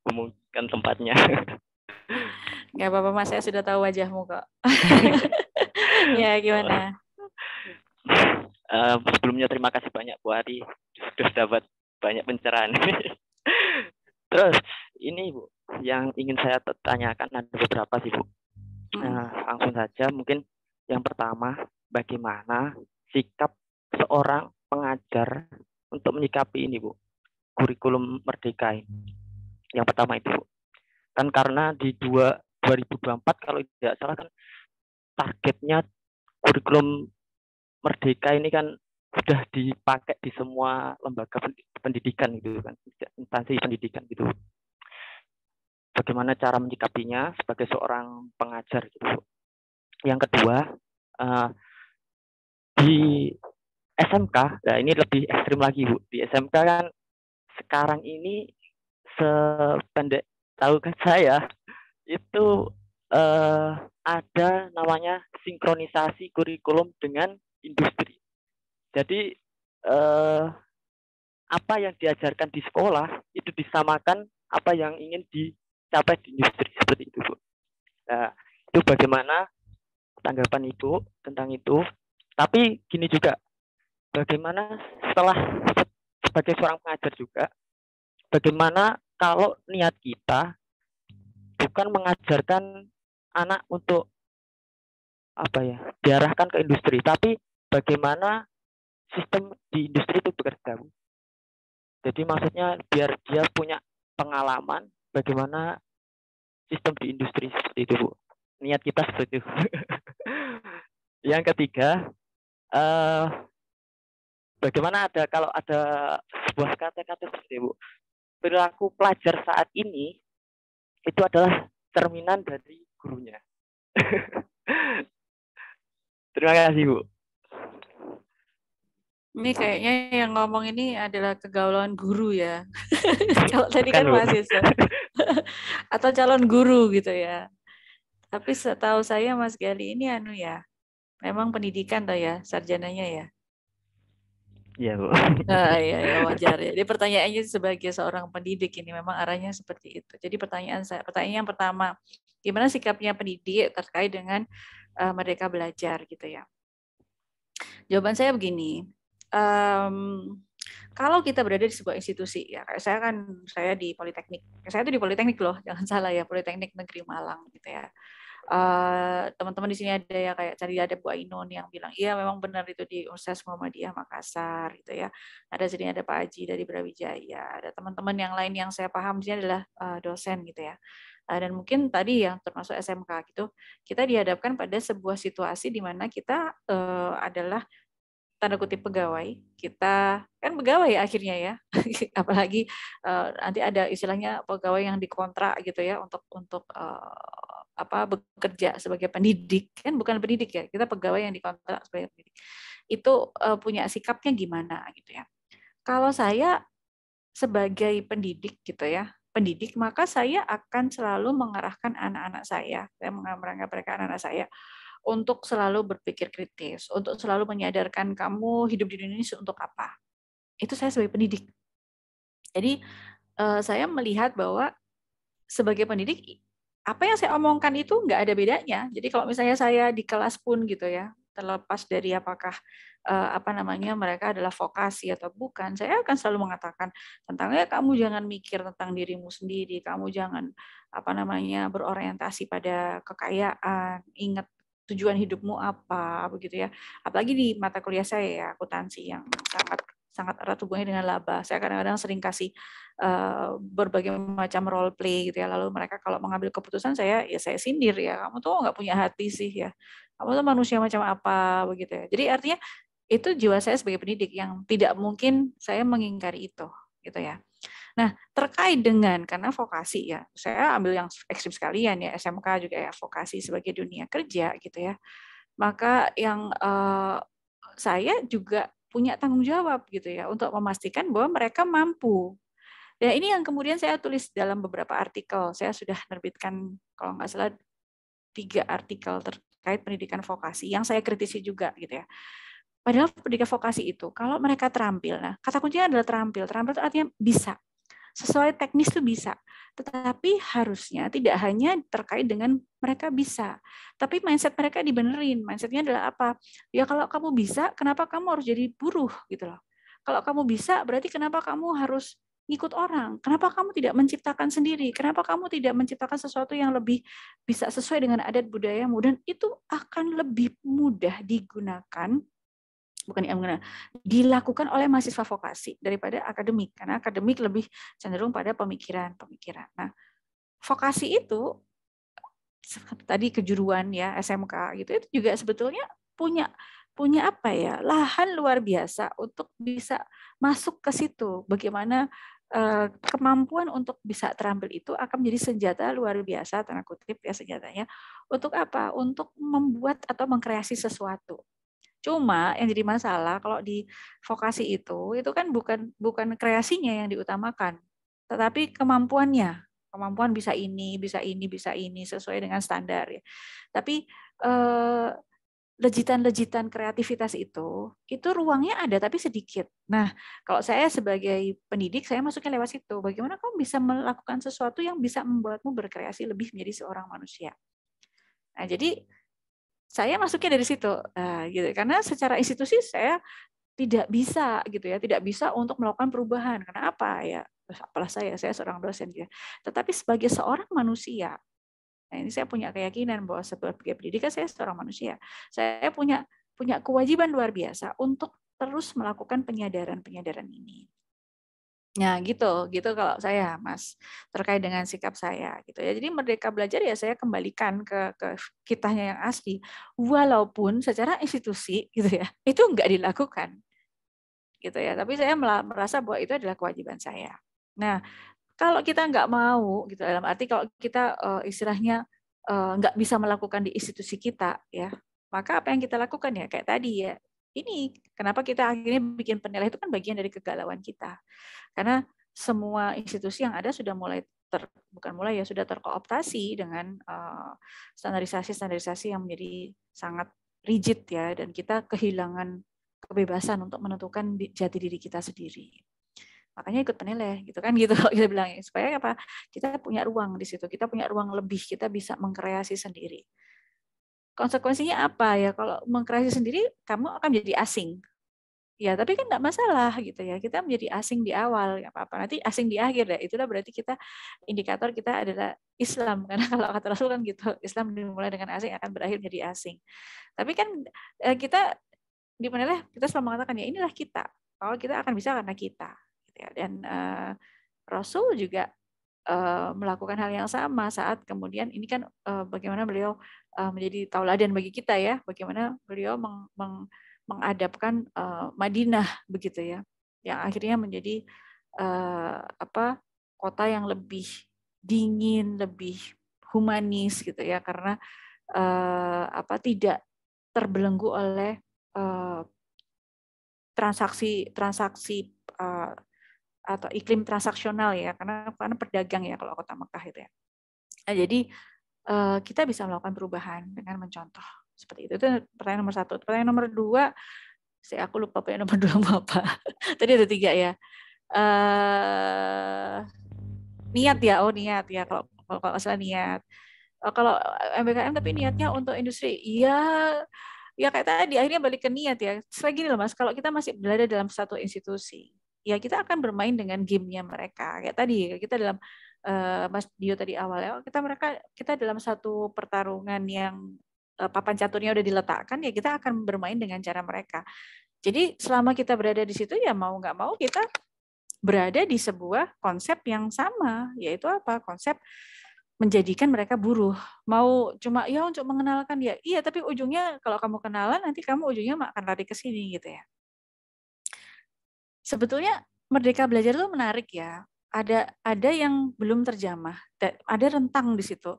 memungkinkan tempatnya. Nggak apa-apa mas, saya sudah tahu wajahmu kok. ya gimana? Uh, sebelumnya terima kasih banyak Bu Ari sudah dapat banyak pencerahan. Terus ini Bu, yang ingin saya tanyakan ada beberapa sih Bu. Nah, langsung saja mungkin yang pertama bagaimana sikap seorang pengajar untuk menyikapi ini, Bu? Kurikulum merdeka ini. Yang pertama itu, Bu. Kan karena di dua, 2024 kalau tidak salah kan targetnya kurikulum merdeka ini kan sudah dipakai di semua lembaga pendidikan gitu kan, instansi pendidikan gitu. Bagaimana cara menyikapinya sebagai seorang pengajar gitu. Yang kedua, uh, di SMK, nah ini lebih ekstrim lagi Bu. Di SMK kan sekarang ini sependek tahu kan saya itu eh, ada namanya sinkronisasi kurikulum dengan industri. Jadi eh, apa yang diajarkan di sekolah itu disamakan apa yang ingin dicapai di industri seperti itu Bu. Nah, itu bagaimana tanggapan Ibu tentang itu? Tapi gini juga, bagaimana setelah sebagai seorang pengajar juga, bagaimana kalau niat kita bukan mengajarkan anak untuk apa ya diarahkan ke industri, tapi bagaimana sistem di industri itu bekerja. Jadi maksudnya biar dia punya pengalaman bagaimana sistem di industri seperti itu, Bu. Niat kita seperti itu. Yang ketiga, uh, bagaimana ada kalau ada sebuah kata-kata seperti Bu perilaku pelajar saat ini itu adalah cerminan dari gurunya. Terima kasih Bu. Ini kayaknya yang ngomong ini adalah kegaulan guru ya. Kalau tadi kan mahasiswa. Atau calon guru gitu ya. Tapi setahu saya Mas Gali ini anu ya. Memang pendidikan toh ya, sarjananya ya. Iya, Bu. Nah, ya, ya wajar ya. Jadi pertanyaannya sebagai seorang pendidik ini memang arahnya seperti itu. Jadi pertanyaan saya, pertanyaan yang pertama, gimana sikapnya pendidik terkait dengan uh, mereka belajar gitu ya? Jawaban saya begini, um, kalau kita berada di sebuah institusi ya, kayak saya kan saya di Politeknik, saya itu di Politeknik loh, jangan salah ya, Politeknik Negeri Malang gitu ya. Teman teman-teman di sini ada ya kayak cari ada Bu Ainun yang bilang iya memang benar itu di Universitas Muhammadiyah Makassar gitu ya. Ada sini ada Pak Haji dari Brawijaya ada teman-teman yang lain yang saya paham di sini adalah uh, dosen gitu ya. Uh, dan mungkin tadi yang termasuk SMK gitu kita dihadapkan pada sebuah situasi di mana kita uh, adalah tanda kutip pegawai kita kan pegawai ya akhirnya ya. Apalagi uh, nanti ada istilahnya pegawai yang dikontrak gitu ya untuk untuk uh, apa bekerja sebagai pendidik. Kan bukan pendidik ya kita pegawai yang dikontrak sebagai pendidik. Itu uh, punya sikapnya gimana gitu ya. Kalau saya sebagai pendidik gitu ya pendidik, maka saya akan selalu mengarahkan anak-anak saya, saya mengarahkan mereka anak-anak saya untuk selalu berpikir kritis, untuk selalu menyadarkan kamu hidup di dunia ini untuk apa. Itu saya sebagai pendidik. Jadi eh, saya melihat bahwa sebagai pendidik apa yang saya omongkan itu nggak ada bedanya. Jadi kalau misalnya saya di kelas pun gitu ya, terlepas dari apakah eh, apa namanya mereka adalah vokasi atau bukan, saya akan selalu mengatakan tentangnya kamu jangan mikir tentang dirimu sendiri, kamu jangan apa namanya berorientasi pada kekayaan, ingat tujuan hidupmu apa begitu ya. Apalagi di mata kuliah saya ya akuntansi yang sangat sangat erat hubungannya dengan laba. Saya kadang-kadang sering kasih uh, berbagai macam role play gitu ya. Lalu mereka kalau mengambil keputusan saya ya saya sindir ya. Kamu tuh nggak punya hati sih ya. Kamu tuh manusia macam apa begitu ya. Jadi artinya itu jiwa saya sebagai pendidik yang tidak mungkin saya mengingkari itu gitu ya. Nah, terkait dengan karena vokasi ya, saya ambil yang ekstrim sekalian ya, SMK juga ya vokasi sebagai dunia kerja gitu ya. Maka yang uh, saya juga punya tanggung jawab gitu ya untuk memastikan bahwa mereka mampu. Dan ini yang kemudian saya tulis dalam beberapa artikel. Saya sudah menerbitkan kalau nggak salah tiga artikel terkait pendidikan vokasi yang saya kritisi juga gitu ya. Padahal pendidikan vokasi itu kalau mereka terampil, nah kata kuncinya adalah terampil. Terampil itu artinya bisa sesuai teknis itu bisa. Tetapi harusnya tidak hanya terkait dengan mereka bisa, tapi mindset mereka dibenerin. Mindsetnya adalah apa? Ya kalau kamu bisa, kenapa kamu harus jadi buruh gitu loh? Kalau kamu bisa, berarti kenapa kamu harus ngikut orang? Kenapa kamu tidak menciptakan sendiri? Kenapa kamu tidak menciptakan sesuatu yang lebih bisa sesuai dengan adat budayamu? Dan itu akan lebih mudah digunakan bukan yang dilakukan oleh mahasiswa vokasi daripada akademik karena akademik lebih cenderung pada pemikiran-pemikiran. Nah, vokasi itu tadi kejuruan ya SMK gitu itu juga sebetulnya punya punya apa ya lahan luar biasa untuk bisa masuk ke situ. Bagaimana eh, kemampuan untuk bisa terampil itu akan menjadi senjata luar biasa tanda kutip ya senjatanya untuk apa? Untuk membuat atau mengkreasi sesuatu. Cuma yang jadi masalah kalau di vokasi itu itu kan bukan bukan kreasinya yang diutamakan, tetapi kemampuannya. Kemampuan bisa ini, bisa ini, bisa ini sesuai dengan standar ya. Tapi eh, lejitan-lejitan kreativitas itu, itu ruangnya ada tapi sedikit. Nah, kalau saya sebagai pendidik, saya masuknya lewat situ. Bagaimana kamu bisa melakukan sesuatu yang bisa membuatmu berkreasi lebih menjadi seorang manusia. Nah, jadi saya masuknya dari situ. Nah, gitu. Karena secara institusi saya tidak bisa gitu ya. Tidak bisa untuk melakukan perubahan. Kenapa ya apalah saya? Saya seorang dosen ya. Tetapi sebagai seorang manusia nah ini saya punya keyakinan bahwa sebagai pendidikan saya seorang manusia saya punya punya kewajiban luar biasa untuk terus melakukan penyadaran penyadaran ini Nah, gitu, gitu kalau saya, Mas, terkait dengan sikap saya, gitu ya. Jadi merdeka belajar ya saya kembalikan ke ke kitanya yang asli, walaupun secara institusi, gitu ya, itu enggak dilakukan, gitu ya. Tapi saya merasa bahwa itu adalah kewajiban saya. Nah, kalau kita enggak mau, gitu dalam arti kalau kita uh, istilahnya uh, enggak bisa melakukan di institusi kita, ya, maka apa yang kita lakukan ya kayak tadi ya, ini kenapa kita akhirnya bikin penilaian itu kan bagian dari kegalauan kita. Karena semua institusi yang ada sudah mulai ter, bukan mulai ya sudah terkooptasi dengan standarisasi-standarisasi uh, yang menjadi sangat rigid ya dan kita kehilangan kebebasan untuk menentukan jati diri kita sendiri. Makanya ikut penilai gitu kan gitu kita bilang supaya apa? Kita punya ruang di situ, kita punya ruang lebih, kita bisa mengkreasi sendiri konsekuensinya apa ya? Kalau mengkreasi sendiri kamu akan menjadi asing. Ya tapi kan nggak masalah gitu ya. Kita menjadi asing di awal nggak apa-apa. Nanti asing di akhir ya itulah berarti kita indikator kita adalah Islam. Karena kalau kata Rasul kan gitu Islam dimulai dengan asing akan berakhir menjadi asing. Tapi kan eh, kita di mana kita selalu mengatakan ya inilah kita. Kalau kita akan bisa karena kita gitu ya. dan uh, Rasul juga uh, melakukan hal yang sama saat kemudian ini kan bagaimana beliau uh, menjadi tauladan bagi kita ya bagaimana beliau meng, meng, mengadapkan uh, Madinah begitu ya yang akhirnya menjadi uh, apa kota yang lebih dingin lebih humanis gitu ya karena uh, apa tidak terbelenggu oleh transaksi transaksi uh, atau iklim transaksional ya karena karena pedagang ya kalau kota Mekah itu ya. Nah, jadi kita bisa melakukan perubahan dengan mencontoh seperti itu. Itu pertanyaan nomor satu. Pertanyaan nomor dua, saya aku lupa pertanyaan nomor dua apa. Tadi ada tiga ya. Uh, niat ya, oh niat ya kalau kalau, kalau salah niat. Uh, kalau MBKM tapi niatnya untuk industri, iya ya kayak tadi akhirnya balik ke niat ya. Selagi gini loh mas, kalau kita masih berada dalam satu institusi, ya kita akan bermain dengan gamenya mereka. Kayak tadi kita dalam uh, Mas Dio tadi awal ya, kita mereka kita dalam satu pertarungan yang uh, papan caturnya udah diletakkan ya kita akan bermain dengan cara mereka. Jadi selama kita berada di situ ya mau nggak mau kita berada di sebuah konsep yang sama, yaitu apa? Konsep menjadikan mereka buruh. Mau cuma ya untuk mengenalkan dia. Iya, tapi ujungnya kalau kamu kenalan nanti kamu ujungnya akan lari ke sini gitu ya. Sebetulnya merdeka belajar itu menarik ya. Ada ada yang belum terjamah, ada rentang di situ.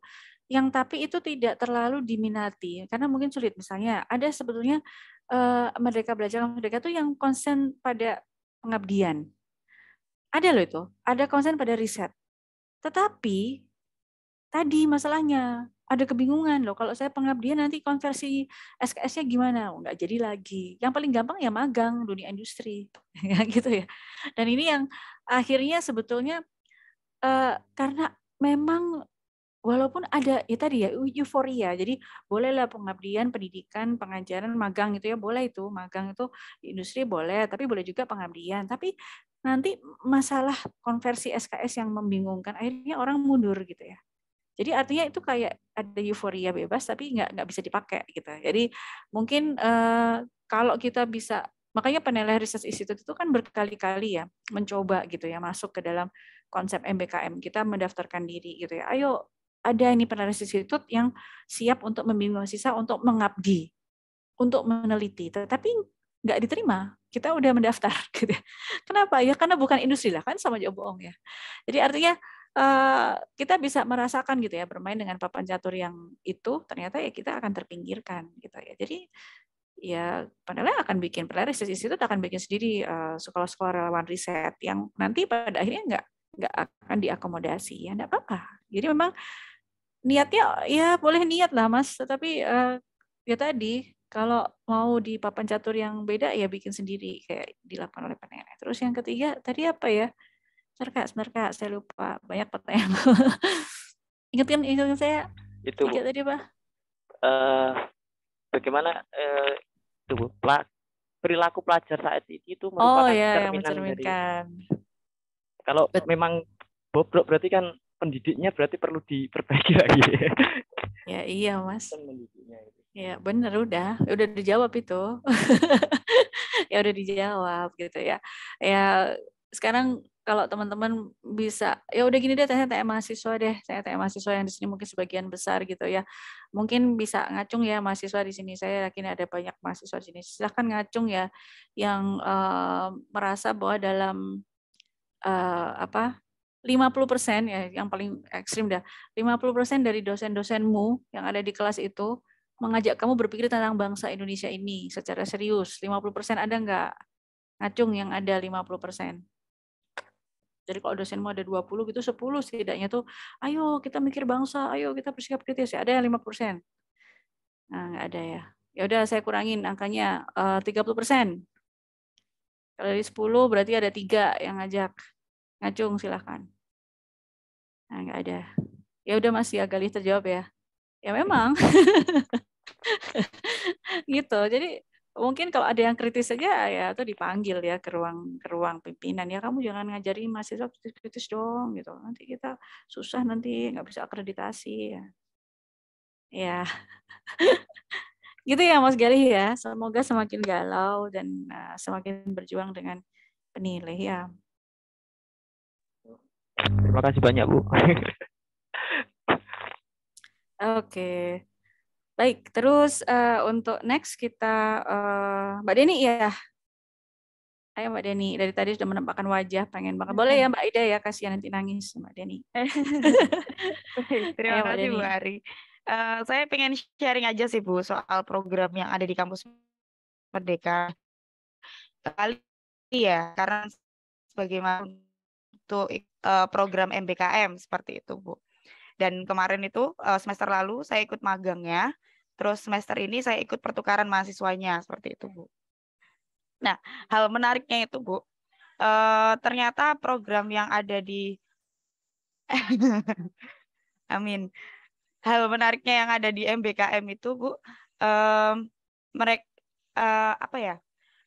Yang tapi itu tidak terlalu diminati karena mungkin sulit misalnya. Ada sebetulnya uh, merdeka belajar merdeka itu yang konsen pada pengabdian. Ada loh itu, ada konsen pada riset. Tetapi tadi masalahnya ada kebingungan loh. Kalau saya pengabdian nanti konversi SKS-nya gimana? Oh, nggak jadi lagi. Yang paling gampang ya magang dunia industri. Ya gitu ya. Dan ini yang akhirnya sebetulnya uh, karena memang walaupun ada ya tadi ya euforia. Jadi bolehlah pengabdian pendidikan pengajaran magang itu ya. Boleh itu magang itu di industri boleh tapi boleh juga pengabdian. Tapi nanti masalah konversi SKS yang membingungkan akhirnya orang mundur gitu ya jadi artinya itu kayak ada euforia bebas tapi nggak nggak bisa dipakai gitu. Jadi mungkin uh, kalau kita bisa makanya penilaian riset institut itu kan berkali-kali ya mencoba gitu ya masuk ke dalam konsep MBKM kita mendaftarkan diri gitu ya. Ayo ada ini penilaian institut yang siap untuk membimbing sisa untuk mengabdi, untuk meneliti, tetapi nggak diterima. Kita udah mendaftar gitu. Ya. Kenapa? Ya karena bukan industri lah kan sama aja bohong ya. Jadi artinya Eh, kita bisa merasakan gitu ya bermain dengan papan catur yang itu ternyata ya kita akan terpinggirkan gitu ya jadi ya padahal akan bikin padahal riset itu akan bikin sendiri uh, sekolah-sekolah relawan riset yang nanti pada akhirnya nggak nggak akan diakomodasi ya nggak apa-apa jadi memang niatnya ya boleh niat lah mas tetapi uh, ya tadi kalau mau di papan catur yang beda ya bikin sendiri kayak dilakukan oleh PNR. Terus yang ketiga tadi apa ya? Sebentar kak, sebentar kak, saya lupa banyak pertanyaan. ingatkan, ingatkan saya. Itu bu. tadi apa? Uh, bagaimana uh, itu bu, perilaku pelajar saat ini itu merupakan oh, ya, yang mencerminkan. Dari, kalau Bet memang bobrok berarti kan pendidiknya berarti perlu diperbaiki lagi. ya iya mas. Ya benar udah, udah dijawab itu. ya udah dijawab gitu ya. Ya sekarang kalau teman-teman bisa ya udah gini deh tanya tanya mahasiswa deh saya tanya mahasiswa yang di sini mungkin sebagian besar gitu ya. Mungkin bisa ngacung ya mahasiswa di sini. Saya yakin ada banyak mahasiswa di sini. Silahkan ngacung ya yang uh, merasa bahwa dalam uh, apa 50% ya yang paling ekstrim dah 50% dari dosen-dosenmu yang ada di kelas itu mengajak kamu berpikir tentang bangsa Indonesia ini secara serius. 50% ada nggak? Ngacung yang ada 50% jadi kalau dosenmu ada 20 gitu 10 setidaknya tuh ayo kita mikir bangsa, ayo kita bersikap kritis ya. Ada yang 5%. Nah, nggak ada ya. Ya udah saya kurangin angkanya uh, 30%. Kalau dari 10 berarti ada tiga yang ngajak. Ngacung silahkan. Nah, nggak ada. Ya udah masih agak Galih terjawab ya. Ya memang. gitu. Jadi mungkin kalau ada yang kritis saja ya itu dipanggil ya ke ruang ke ruang pimpinan. Ya kamu jangan ngajari mahasiswa kritis dong gitu. Nanti kita susah nanti nggak bisa akreditasi ya. Ya. Gitu ya Mas Galih ya. Semoga semakin galau dan uh, semakin berjuang dengan penilai ya. Terima kasih banyak Bu. Oke. Baik, terus uh, untuk next kita uh, Mbak Deni ya. Ayo Mbak Deni, dari tadi sudah menampakkan wajah, pengen banget. Boleh ya Mbak Ida ya, kasihan nanti nangis Mbak Deni. Terima Ayo, kasih Bu Ari. Uh, saya pengen sharing aja sih Bu soal program yang ada di kampus Merdeka. Kali ya, karena sebagaimana uh, program MBKM seperti itu, Bu. Dan kemarin itu uh, semester lalu saya ikut magangnya, terus semester ini saya ikut pertukaran mahasiswanya seperti itu, Bu. Nah, hal menariknya itu, Bu, uh, ternyata program yang ada di Amin. Hal menariknya yang ada di MBKM itu, Bu, mereka uh, apa ya?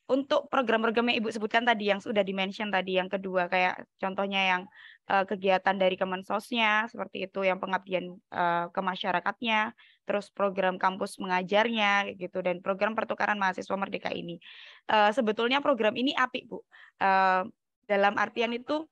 Untuk program-program yang Ibu sebutkan tadi yang sudah dimention tadi yang kedua kayak contohnya yang uh, kegiatan dari Kemensosnya seperti itu yang pengabdian uh, ke masyarakatnya terus program kampus mengajarnya gitu dan program pertukaran mahasiswa merdeka ini. Uh, sebetulnya program ini apik Bu. Uh, dalam artian itu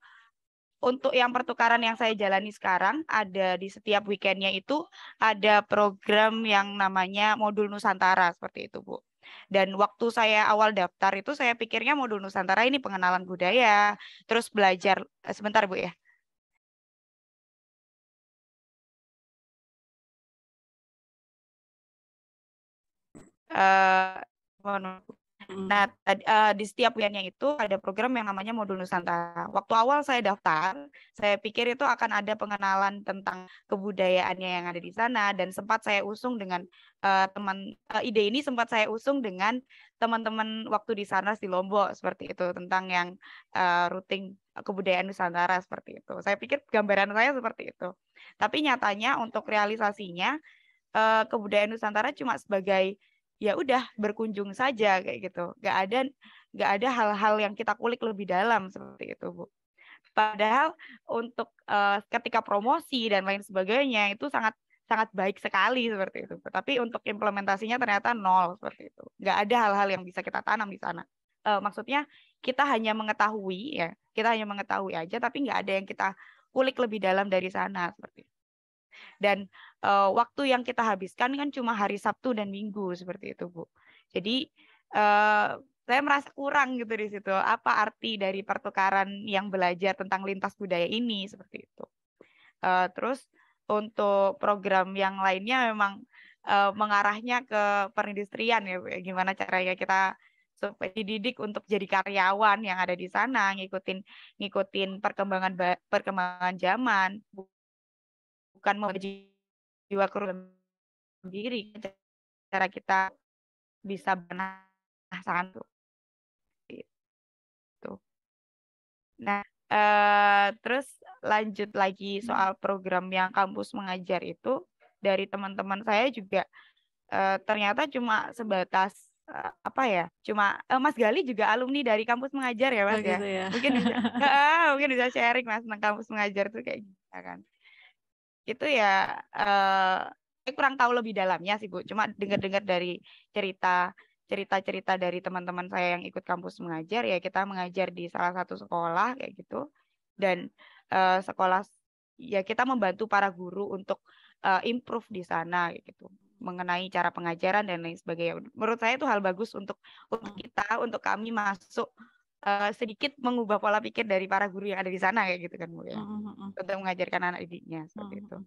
untuk yang pertukaran yang saya jalani sekarang ada di setiap weekendnya itu ada program yang namanya modul Nusantara seperti itu Bu dan waktu saya awal daftar itu saya pikirnya modul Nusantara ini pengenalan budaya, terus belajar eh, sebentar Bu ya. Uh, Nah, uh, di setiap bulannya itu ada program yang namanya Modul Nusantara. Waktu awal saya daftar, saya pikir itu akan ada pengenalan tentang kebudayaannya yang ada di sana dan sempat saya usung dengan uh, teman uh, ide ini sempat saya usung dengan teman-teman waktu di sana di Lombok seperti itu tentang yang uh, routing kebudayaan Nusantara seperti itu. Saya pikir gambaran saya seperti itu. Tapi nyatanya untuk realisasinya uh, kebudayaan Nusantara cuma sebagai ya udah berkunjung saja kayak gitu. Nggak ada nggak ada hal-hal yang kita kulik lebih dalam seperti itu bu. Padahal untuk uh, ketika promosi dan lain sebagainya itu sangat sangat baik sekali seperti itu. Tapi untuk implementasinya ternyata nol seperti itu. Nggak ada hal-hal yang bisa kita tanam di sana. Uh, maksudnya kita hanya mengetahui ya kita hanya mengetahui aja tapi nggak ada yang kita kulik lebih dalam dari sana seperti itu dan uh, waktu yang kita habiskan kan cuma hari Sabtu dan Minggu seperti itu, Bu. Jadi uh, saya merasa kurang gitu di situ. Apa arti dari pertukaran yang belajar tentang lintas budaya ini seperti itu. Uh, terus untuk program yang lainnya memang uh, mengarahnya ke perindustrian ya. Ya. Gimana caranya kita supaya dididik untuk jadi karyawan yang ada di sana, ngikutin ngikutin perkembangan perkembangan zaman, bukan mau jiwa kerugian diri cara kita bisa bernasakan tuh itu nah uh, terus lanjut lagi soal program yang kampus mengajar itu dari teman-teman saya juga uh, ternyata cuma sebatas uh, apa ya cuma uh, Mas Gali juga alumni dari kampus mengajar ya Mas oh, ya? Gitu ya. Mungkin bisa uh, mungkin bisa sharing Mas tentang kampus mengajar tuh kayak gitu kan itu ya uh, saya kurang tahu lebih dalamnya sih Bu. Cuma dengar-dengar dari cerita cerita-cerita dari teman-teman saya yang ikut kampus mengajar ya kita mengajar di salah satu sekolah kayak gitu dan uh, sekolah ya kita membantu para guru untuk uh, improve di sana gitu mengenai cara pengajaran dan lain sebagainya. Menurut saya itu hal bagus untuk untuk kita untuk kami masuk uh, sedikit mengubah pola pikir dari para guru yang ada di sana kayak gitu kan Bu ya. Mm-hmm. Untuk mengajarkan anak didiknya seperti mm-hmm. itu.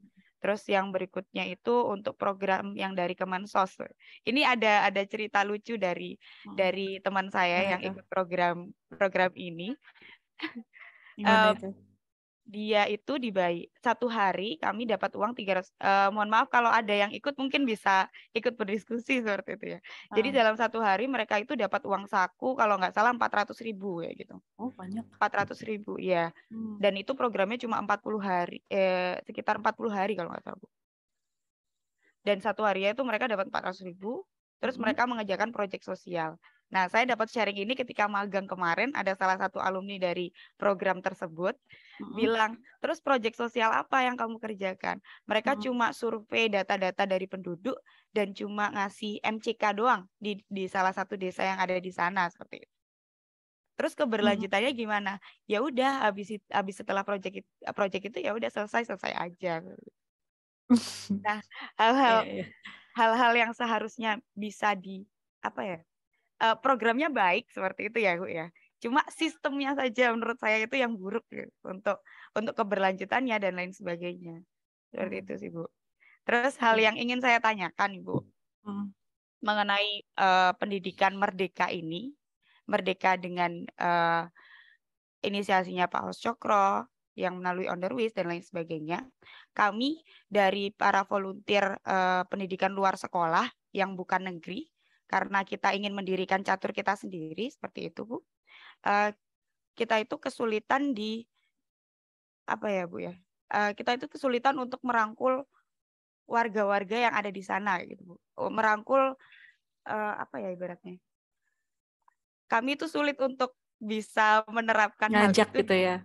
Terus yang berikutnya itu untuk program yang dari Kemensos. Ini ada ada cerita lucu dari mm-hmm. dari teman saya mm-hmm. yang ikut program program ini. Gimana itu? Dia itu dibayar satu hari kami dapat uang 300 uh, mohon maaf kalau ada yang ikut mungkin bisa ikut berdiskusi seperti itu ya. Uh. Jadi ah. dalam satu hari mereka itu dapat uang saku kalau nggak salah 400 ribu ya gitu. Oh banyak. 400 ribu ya. Hmm. Dan itu programnya cuma 40 hari eh, sekitar 40 hari kalau nggak salah Bu. Dan satu hari itu mereka dapat 400 ribu. Terus hmm. mereka mengerjakan proyek sosial. Nah, saya dapat sharing ini ketika magang kemarin ada salah satu alumni dari program tersebut mm-hmm. bilang, "Terus proyek sosial apa yang kamu kerjakan?" Mereka mm-hmm. cuma survei data-data dari penduduk dan cuma ngasih MCK doang di di salah satu desa yang ada di sana seperti itu. Terus keberlanjutannya mm-hmm. gimana? Ya udah habis habis setelah proyek proyek itu ya udah selesai selesai aja. Nah, hal-hal yeah, yeah. hal-hal yang seharusnya bisa di apa ya? Uh, programnya baik seperti itu ya Bu ya. Cuma sistemnya saja menurut saya itu yang buruk gitu, untuk untuk keberlanjutannya dan lain sebagainya. Seperti itu sih Bu. Terus hal yang ingin saya tanyakan Ibu hmm. mengenai uh, pendidikan merdeka ini, merdeka dengan uh, inisiasinya Pak Hos Cokro yang melalui Underwis dan lain sebagainya, kami dari para volunteer uh, pendidikan luar sekolah yang bukan negeri, karena kita ingin mendirikan catur kita sendiri seperti itu Bu, uh, kita itu kesulitan di apa ya Bu ya, uh, kita itu kesulitan untuk merangkul warga-warga yang ada di sana gitu Bu, merangkul uh, apa ya ibaratnya, kami itu sulit untuk bisa menerapkan ngajak hal itu. gitu ya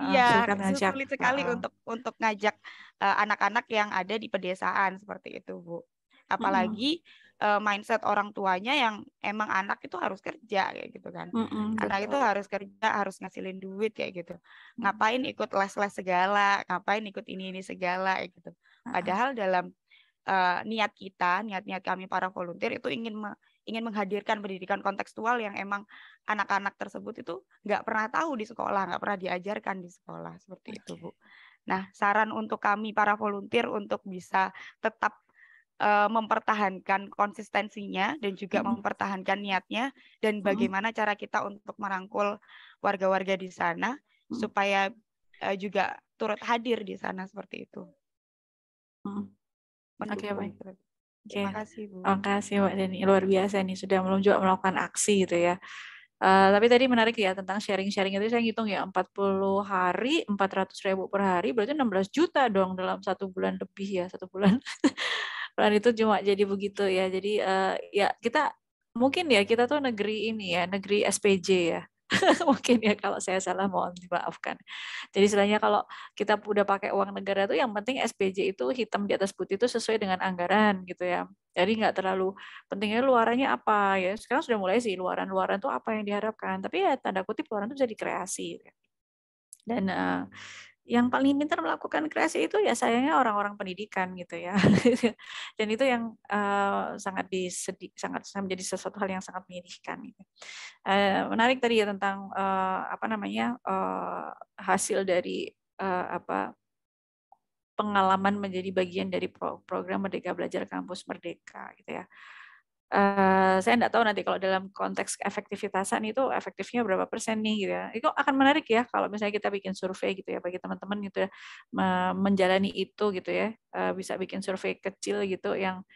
Iya, sulit sekali uh. untuk untuk ngajak anak-anak uh, yang ada di pedesaan seperti itu, Bu. Apalagi uh, mindset orang tuanya yang emang anak itu harus kerja kayak gitu kan. Mm-mm, anak betul. itu harus kerja, harus ngasilin duit kayak gitu. Ngapain ikut les-les segala, ngapain ikut ini ini segala kayak gitu. Padahal dalam uh, niat kita, niat-niat kami para volunteer itu ingin ingin menghadirkan pendidikan kontekstual yang emang anak-anak tersebut itu nggak pernah tahu di sekolah, nggak pernah diajarkan di sekolah seperti itu, Bu. Nah, saran untuk kami para volunteer untuk bisa tetap uh, mempertahankan konsistensinya dan juga hmm. mempertahankan niatnya dan bagaimana hmm. cara kita untuk merangkul warga-warga di sana hmm. supaya uh, juga turut hadir di sana seperti itu. Hmm. Oke, okay, baik. Terima kasih Bu. Terima kasih Mbak Deni. Luar biasa nih sudah juga melakukan aksi gitu ya. Uh, tapi tadi menarik ya tentang sharing-sharing itu saya hitung ya 40 hari 400 ribu per hari berarti 16 juta dong dalam satu bulan lebih ya satu bulan. bulan itu cuma jadi begitu ya. Jadi uh, ya kita mungkin ya kita tuh negeri ini ya negeri SPJ ya mungkin ya kalau saya salah mohon dimaafkan. Jadi istilahnya kalau kita udah pakai uang negara itu yang penting SPJ itu hitam di atas putih itu sesuai dengan anggaran gitu ya. Jadi nggak terlalu pentingnya luarannya apa ya. Sekarang sudah mulai sih luaran-luaran itu apa yang diharapkan. Tapi ya tanda kutip luaran itu bisa dikreasi. Dan uh, yang paling pintar melakukan kreasi itu ya sayangnya orang-orang pendidikan gitu ya dan itu yang uh, sangat disedi sangat menjadi sesuatu hal yang sangat menyedihkan gitu. uh, menarik tadi ya tentang uh, apa namanya uh, hasil dari uh, apa pengalaman menjadi bagian dari program Merdeka Belajar Kampus Merdeka gitu ya Uh, saya tidak tahu nanti kalau dalam konteks efektivitasan itu efektifnya berapa persen nih gitu ya. Itu akan menarik ya kalau misalnya kita bikin survei gitu ya bagi teman-teman gitu ya menjalani itu gitu ya. Uh, bisa bikin survei kecil gitu yang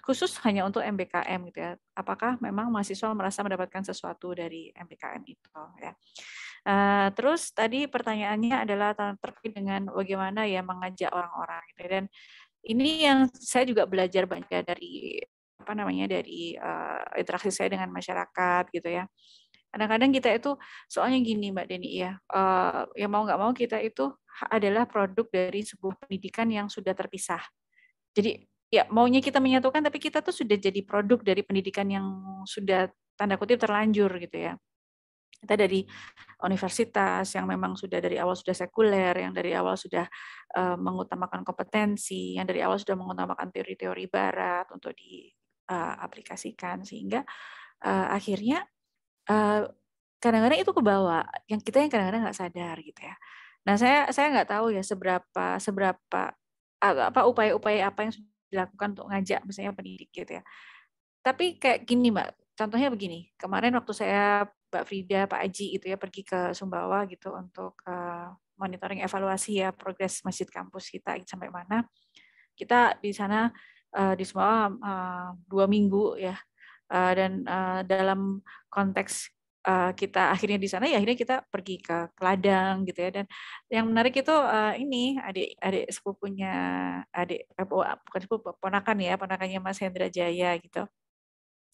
khusus hanya untuk MBKM gitu ya. Apakah memang mahasiswa merasa mendapatkan sesuatu dari MBKM itu ya. Uh, terus tadi pertanyaannya adalah terkait dengan bagaimana ya mengajak orang-orang gitu ya. dan ini yang saya juga belajar banyak dari apa namanya dari uh, interaksi saya dengan masyarakat gitu ya. Kadang-kadang kita itu soalnya gini Mbak Deni ya, uh, ya mau nggak mau kita itu adalah produk dari sebuah pendidikan yang sudah terpisah. Jadi ya maunya kita menyatukan tapi kita tuh sudah jadi produk dari pendidikan yang sudah tanda kutip terlanjur gitu ya. Kita dari universitas yang memang sudah dari awal sudah sekuler, yang dari awal sudah uh, mengutamakan kompetensi, yang dari awal sudah mengutamakan teori-teori barat untuk di uh, aplikasikan sehingga uh, akhirnya uh, kadang-kadang itu ke bawah yang kita yang kadang-kadang nggak sadar gitu ya. Nah saya saya nggak tahu ya seberapa seberapa apa upaya-upaya apa yang sudah dilakukan untuk ngajak misalnya pendidik gitu ya. Tapi kayak gini mbak, contohnya begini. Kemarin waktu saya Mbak Frida, Pak Aji itu ya pergi ke Sumbawa gitu untuk monitoring evaluasi ya progres masjid kampus kita sampai mana. Kita di sana uh, di semua uh, dua minggu ya. Uh, dan uh, dalam konteks uh, kita akhirnya di sana ya akhirnya kita pergi ke Ladang gitu ya. Dan yang menarik itu uh, ini adik adik sepupunya adik bukan sepupu ponakan ya ponakannya Mas Hendra Jaya gitu.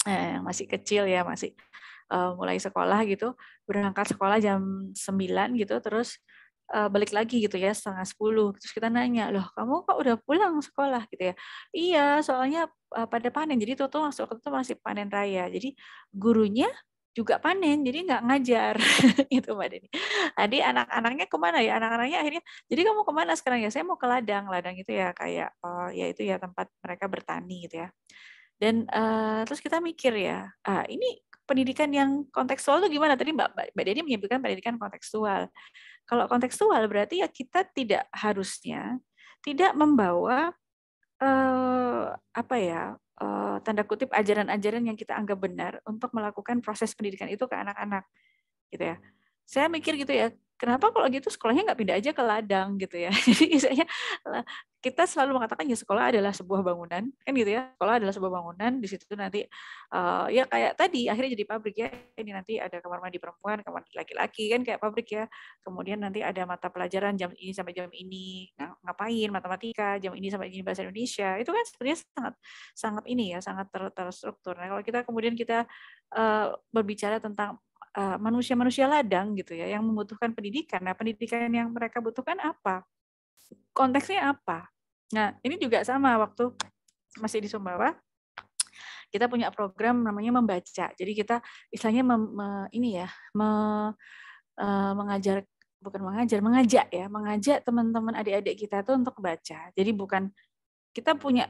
Eh, masih kecil ya masih uh, mulai sekolah gitu berangkat sekolah jam 9 gitu terus uh, balik lagi gitu ya setengah sepuluh. Terus kita nanya loh kamu kok udah pulang sekolah? Gitu ya. Iya soalnya uh, pada panen. Jadi tuh tuh waktu itu masih panen raya. Jadi gurunya juga panen jadi nggak ngajar. Itu mbak Deni. Tadi anak-anaknya ke mana ya? Anak-anaknya akhirnya jadi kamu ke mana sekarang ya saya mau ke ladang. Ladang itu ya kayak uh, ya itu ya tempat mereka bertani gitu ya. Dan uh, terus kita mikir ya ah, ini pendidikan yang kontekstual itu gimana? Tadi mbak mbak Deni menyebutkan pendidikan kontekstual kalau kontekstual berarti ya kita tidak harusnya tidak membawa eh, apa ya eh, tanda kutip ajaran-ajaran yang kita anggap benar untuk melakukan proses pendidikan itu ke anak-anak gitu ya. Saya mikir gitu ya, kenapa kalau gitu sekolahnya nggak pindah aja ke ladang gitu ya. Jadi misalnya kita selalu mengatakan ya sekolah adalah sebuah bangunan kan gitu ya. Sekolah adalah sebuah bangunan di situ nanti uh, ya kayak tadi akhirnya jadi pabrik ya. Ini nanti ada kamar mandi perempuan kamar mandi laki-laki kan kayak pabrik ya. Kemudian nanti ada mata pelajaran jam ini sampai jam ini. Ngapain matematika jam ini sampai ini bahasa Indonesia. Itu kan sebenarnya sangat sangat ini ya sangat ter terstruktur. Nah kalau kita kemudian kita uh, berbicara tentang manusia-manusia ladang gitu ya yang membutuhkan pendidikan nah pendidikan yang mereka butuhkan apa konteksnya apa Nah, ini juga sama waktu masih di Sumbawa, kita punya program namanya membaca. Jadi kita istilahnya mem, me, ini ya, me, uh, mengajar bukan mengajar, mengajak ya, mengajak teman-teman adik-adik kita itu untuk baca. Jadi bukan kita punya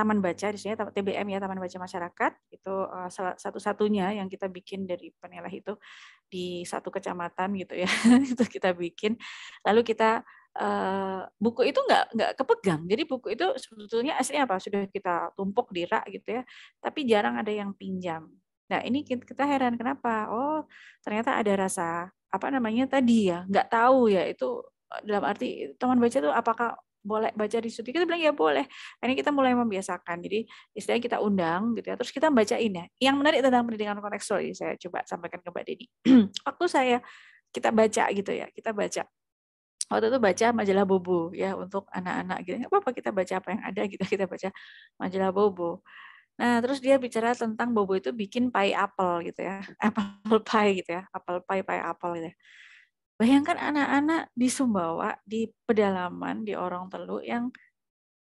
taman baca di sini TBM ya Taman Baca Masyarakat itu uh, satu-satunya yang kita bikin dari Peneleh itu di satu kecamatan gitu ya itu kita bikin lalu kita uh, buku itu nggak nggak kepegang. Jadi buku itu sebetulnya aslinya apa? Sudah kita tumpuk di rak gitu ya, tapi jarang ada yang pinjam. Nah ini kita heran kenapa? Oh ternyata ada rasa apa namanya tadi ya nggak tahu ya itu dalam arti teman baca itu apakah boleh baca di situ kita bilang ya boleh ini kita mulai membiasakan jadi istilahnya kita undang gitu ya terus kita bacain ya yang menarik tentang pendidikan kontekstual ini saya coba sampaikan ke Mbak Deni waktu saya kita baca gitu ya kita baca waktu itu baca majalah Bobo ya untuk anak-anak gitu. Nggak apa-apa kita baca apa yang ada gitu kita baca majalah Bobo. Nah, terus dia bicara tentang Bobo itu bikin pie apel gitu ya. Apple pie gitu ya. Apple pie, pie apel gitu ya. Bayangkan anak-anak di Sumbawa, di pedalaman, di Orong Telu yang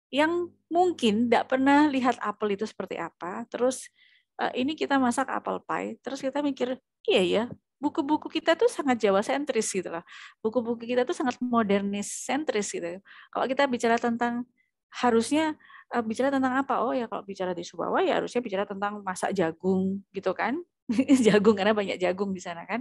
yang mungkin tidak pernah lihat apel itu seperti apa. Terus eh, ini kita masak apple pie, terus kita mikir, iya ya, buku-buku kita tuh sangat Jawa sentris gitu lah. Buku-buku kita tuh sangat modernis sentris gitu. Kalau kita bicara tentang harusnya uh, bicara tentang apa? Oh ya kalau bicara di Subawa ya harusnya bicara tentang masak jagung gitu kan. jagung karena banyak jagung di sana kan.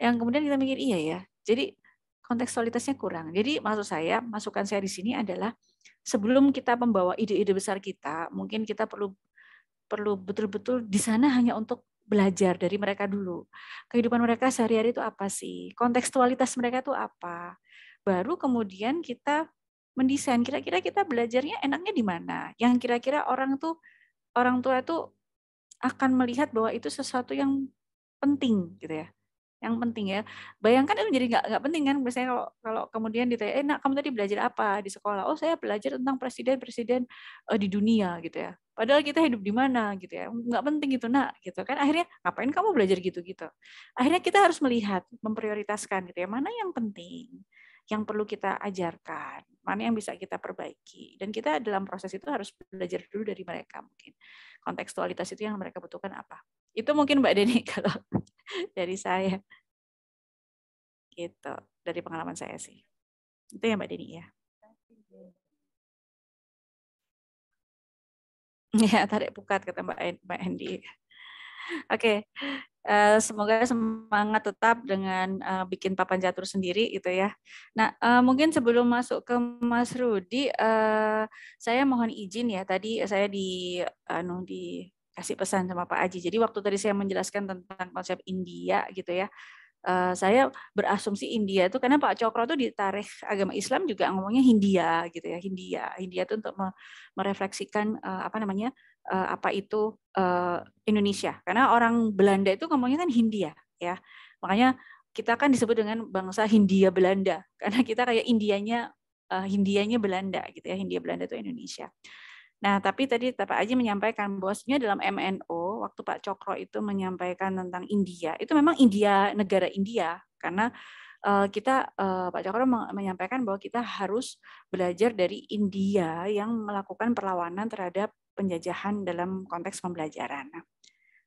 Yang kemudian kita mikir iya ya. Jadi kontekstualitasnya kurang. Jadi maksud saya, masukan saya di sini adalah sebelum kita membawa ide-ide besar kita, mungkin kita perlu perlu betul-betul di sana hanya untuk belajar dari mereka dulu. Kehidupan mereka sehari-hari itu apa sih? Kontekstualitas mereka itu apa? Baru kemudian kita mendesain kira-kira kita belajarnya enaknya di mana? Yang kira-kira orang tuh orang tua itu akan melihat bahwa itu sesuatu yang penting gitu ya yang penting ya. Bayangkan itu jadi nggak penting kan. Biasanya kalau kalau kemudian ditanya, eh nak kamu tadi belajar apa di sekolah? Oh saya belajar tentang presiden-presiden uh, di dunia gitu ya. Padahal kita hidup di mana gitu ya. Nggak penting itu nak gitu kan. Akhirnya ngapain kamu belajar gitu-gitu. Akhirnya kita harus melihat, memprioritaskan gitu ya. Mana yang penting, yang perlu kita ajarkan, mana yang bisa kita perbaiki. Dan kita dalam proses itu harus belajar dulu dari mereka mungkin. Kontekstualitas itu yang mereka butuhkan apa. Itu mungkin Mbak Deni kalau dari saya. Gitu, dari pengalaman saya sih. Itu ya Mbak Deni ya. Ya, tarik pukat kata Mbak Mbak Hendi. Oke, uh, semoga semangat tetap dengan uh, bikin papan catur sendiri itu ya. Nah, uh, mungkin sebelum masuk ke Mas Rudi, saya mohon izin ya. Tadi saya di anu di kasih pesan sama Pak Aji. Jadi waktu tadi saya menjelaskan tentang konsep India gitu ya, uh, saya berasumsi India itu karena Pak Cokro itu di tarikh agama Islam juga ngomongnya Hindia gitu ya, Hindia. Hindia itu untuk merefleksikan uh, apa namanya uh, apa itu Indonesia. Karena orang Belanda itu ngomongnya kan Hindia ya. Makanya kita kan disebut dengan bangsa Hindia Belanda karena kita kayak Indianya Hindianya Belanda gitu ya. Hindia Belanda itu Indonesia. Nah, tapi tadi Pak Aji menyampaikan bahwa dalam MNO waktu Pak Cokro itu menyampaikan tentang India, itu memang India negara India karena uh, kita uh, Pak Cokro menyampaikan bahwa kita harus belajar dari India yang melakukan perlawanan terhadap penjajahan dalam konteks pembelajaran. Nah,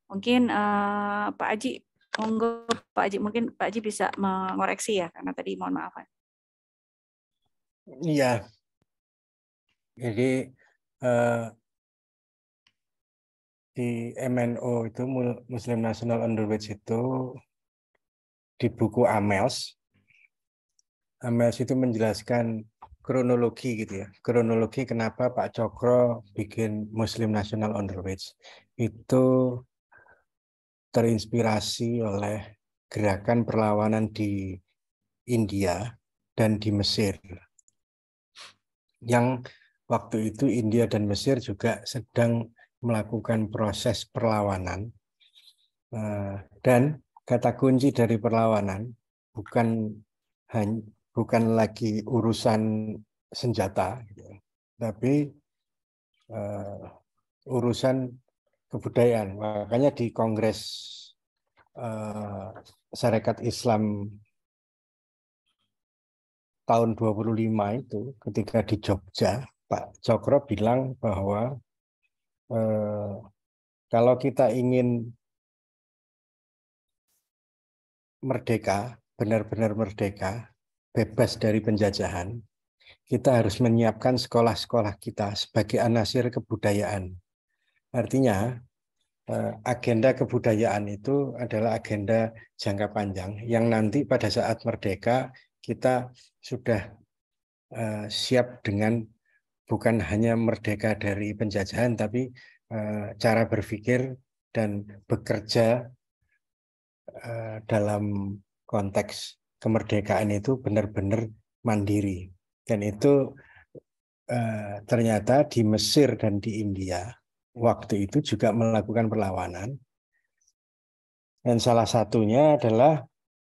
mungkin uh, Pak Aji monggo Pak Aji mungkin Pak Aji bisa mengoreksi ya karena tadi mohon maaf. Iya. Jadi uh, di MNO itu Muslim National Underweight itu di buku Amels Amels itu menjelaskan kronologi gitu ya. Kronologi kenapa Pak Cokro bikin Muslim National Underweight itu terinspirasi oleh gerakan perlawanan di India dan di Mesir. Yang waktu itu India dan Mesir juga sedang melakukan proses perlawanan. Eh, dan kata kunci dari perlawanan bukan bukan lagi urusan senjata, gitu. tapi uh, urusan kebudayaan. Makanya di Kongres uh, Syarikat Islam tahun 25 itu ketika di Jogja, Pak Cokro bilang bahwa uh, kalau kita ingin merdeka, benar-benar merdeka, bebas dari penjajahan, kita harus menyiapkan sekolah-sekolah kita sebagai anasir kebudayaan. Artinya, eh, agenda kebudayaan itu adalah agenda jangka panjang yang nanti pada saat merdeka kita sudah eh, siap dengan bukan hanya merdeka dari penjajahan, tapi eh, cara berpikir dan bekerja dalam konteks kemerdekaan itu benar-benar mandiri. Dan itu eh, ternyata di Mesir dan di India waktu itu juga melakukan perlawanan. Dan salah satunya adalah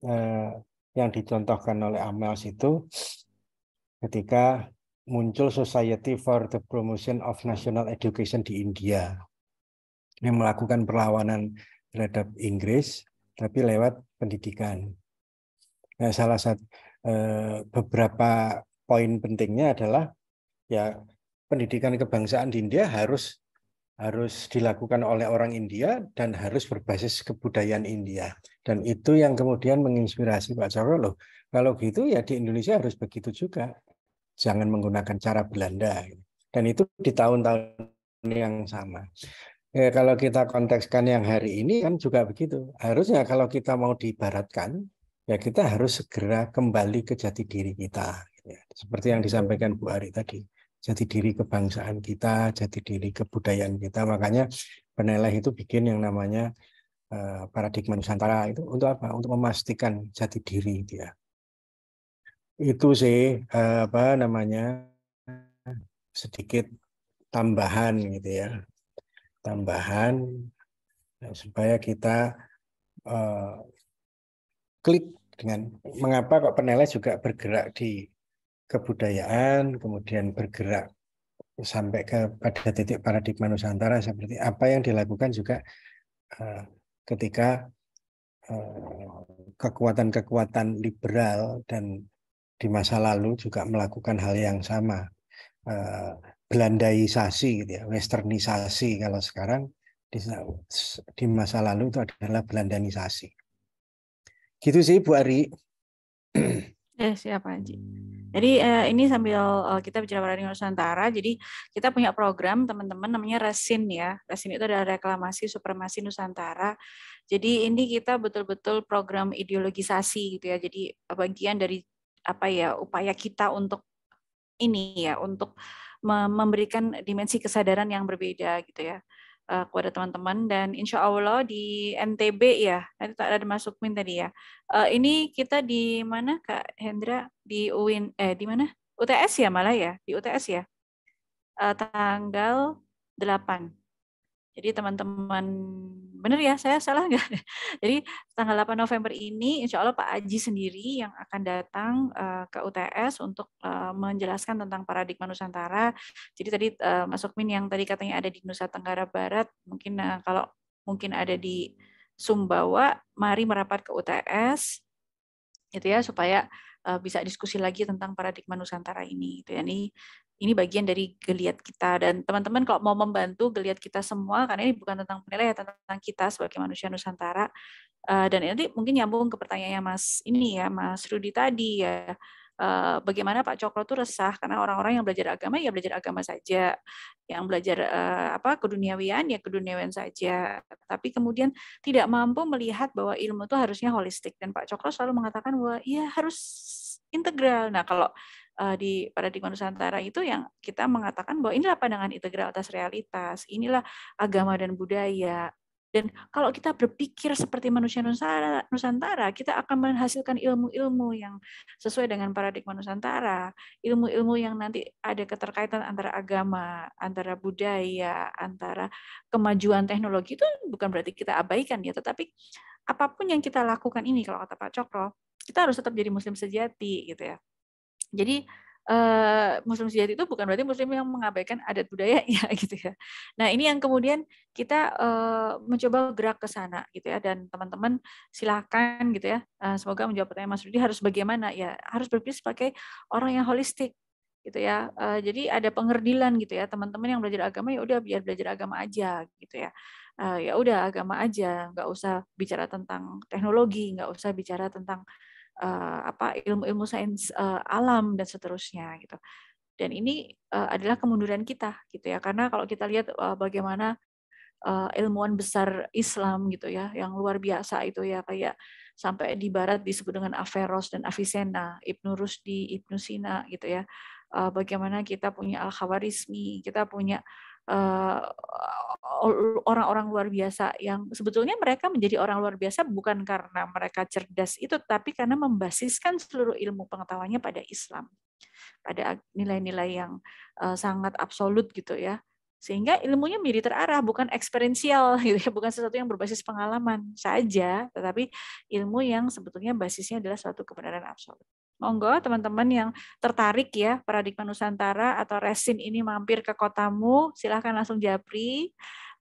eh, yang dicontohkan oleh Amels itu ketika muncul Society for the Promotion of National Education di India yang melakukan perlawanan terhadap Inggris tapi lewat pendidikan. Nah, salah satu eh, beberapa poin pentingnya adalah ya pendidikan kebangsaan di India harus harus dilakukan oleh orang India dan harus berbasis kebudayaan India. Dan itu yang kemudian menginspirasi Pak Cokro loh. Kalau gitu ya di Indonesia harus begitu juga. Jangan menggunakan cara Belanda. Dan itu di tahun-tahun yang sama. Ya, kalau kita kontekskan yang hari ini kan juga begitu. Harusnya kalau kita mau dibaratkan, ya kita harus segera kembali ke jati diri kita. Ya, seperti yang disampaikan Bu Ari tadi, jati diri kebangsaan kita, jati diri kebudayaan kita. Makanya peneleh itu bikin yang namanya uh, paradigma Nusantara itu untuk apa? Untuk memastikan jati diri dia. Itu sih uh, apa namanya sedikit tambahan gitu ya, tambahan supaya kita uh, klik dengan mengapa kok peneleh juga bergerak di kebudayaan, kemudian bergerak sampai ke pada titik paradigma Nusantara seperti apa yang dilakukan juga uh, ketika eh, kekuatan-kekuatan liberal dan di masa lalu juga melakukan hal yang sama uh, Belandaisasi gitu ya, Westernisasi kalau sekarang di, masa lalu itu adalah Belandanisasi. Gitu sih Bu Ari. Ya, siapa Haji. Jadi uh, ini sambil uh, kita bicara pada Nusantara, jadi kita punya program teman-teman namanya Resin ya. Resin itu adalah reklamasi supremasi Nusantara. Jadi ini kita betul-betul program ideologisasi gitu ya. Jadi bagian dari apa ya upaya kita untuk ini ya untuk memberikan dimensi kesadaran yang berbeda gitu ya uh, kepada teman-teman. Dan insya Allah di NTB ya nanti tak ada masuk min tadi ya. Uh, ini kita di mana Kak Hendra? Di UIN eh di mana? UTS ya malah ya di UTS ya? Uh, tanggal 8 jadi teman-teman, benar ya saya salah nggak? Jadi tanggal 8 November ini insya Allah Pak Aji sendiri yang akan datang uh, ke UTS untuk uh, menjelaskan tentang paradigma Nusantara. Jadi tadi uh, Mas Min yang tadi katanya ada di Nusa Tenggara Barat, mungkin kalau mungkin ada di Sumbawa, mari merapat ke UTS, gitu ya supaya bisa diskusi lagi tentang paradigma Nusantara ini. Gitu ya. Ini ini bagian dari geliat kita. Dan teman-teman kalau mau membantu geliat kita semua karena ini bukan tentang penilaian tentang kita sebagai manusia Nusantara uh, dan nanti mungkin nyambung ke pertanyaannya Mas ini ya Mas Rudi tadi ya uh, bagaimana Pak Cokro itu resah karena orang-orang yang belajar agama ya belajar agama saja yang belajar uh, apa keduniawian ya keduniawian saja. Tapi kemudian tidak mampu melihat bahwa ilmu itu harusnya holistik. Dan Pak Cokro selalu mengatakan bahwa ya harus integral. Nah kalau uh, di paradigma Nusantara itu yang kita mengatakan bahwa inilah pandangan integral atas realitas, inilah agama dan budaya. Dan kalau kita berpikir seperti manusia Nusantara, kita akan menghasilkan ilmu-ilmu yang sesuai dengan paradigma Nusantara, ilmu-ilmu yang nanti ada keterkaitan antara agama, antara budaya, antara kemajuan teknologi itu bukan berarti kita abaikan ya, tetapi apa pun yang kita lakukan ini kalau kata Pak Cokro, kita harus tetap jadi muslim sejati gitu ya. Jadi Uh, muslim sejati itu bukan berarti muslim yang mengabaikan adat budayanya gitu ya. Nah, ini yang kemudian kita uh, mencoba gerak ke sana gitu ya dan teman-teman silakan gitu ya. Uh, semoga menjawab pertanyaan Mas Rudi harus bagaimana ya? Harus berpikir sebagai orang yang holistik gitu ya. Jadi ada pengerdilan gitu ya. Teman-teman yang belajar agama ya udah biar belajar agama aja gitu ya. Ya udah agama aja, nggak usah bicara tentang teknologi, nggak usah bicara tentang apa ilmu-ilmu sains uh, alam dan seterusnya gitu. Dan ini uh, adalah kemunduran kita gitu ya karena kalau kita lihat uh, bagaimana uh, ilmuwan besar Islam gitu ya yang luar biasa itu ya kayak sampai di barat disebut dengan Averroes dan Avicenna, Ibnu Rusdi, Ibnu Sina gitu ya. Uh, bagaimana kita punya Al-Khawarizmi, kita punya orang-orang luar biasa yang sebetulnya mereka menjadi orang luar biasa bukan karena mereka cerdas itu, tapi karena membasiskan seluruh ilmu pengetahuannya pada Islam, pada nilai-nilai yang sangat absolut gitu ya. Sehingga ilmunya menjadi terarah bukan eksperiensial gitu ya bukan sesuatu yang berbasis pengalaman saja tetapi ilmu yang sebetulnya basisnya adalah suatu kebenaran absolut monggo teman-teman yang tertarik ya paradigma Nusantara atau resin ini mampir ke kotamu silahkan langsung japri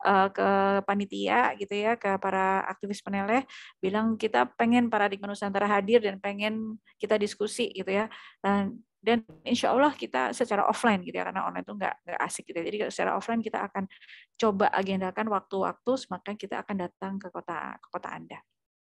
eh, ke panitia gitu ya ke para aktivis peneleh bilang kita pengen paradigma Nusantara hadir dan pengen kita diskusi gitu ya dan dan insya Allah kita secara offline gitu ya karena online itu nggak nggak asik gitu ya. jadi secara offline kita akan coba agendakan waktu-waktu semakin kita akan datang ke kota ke kota anda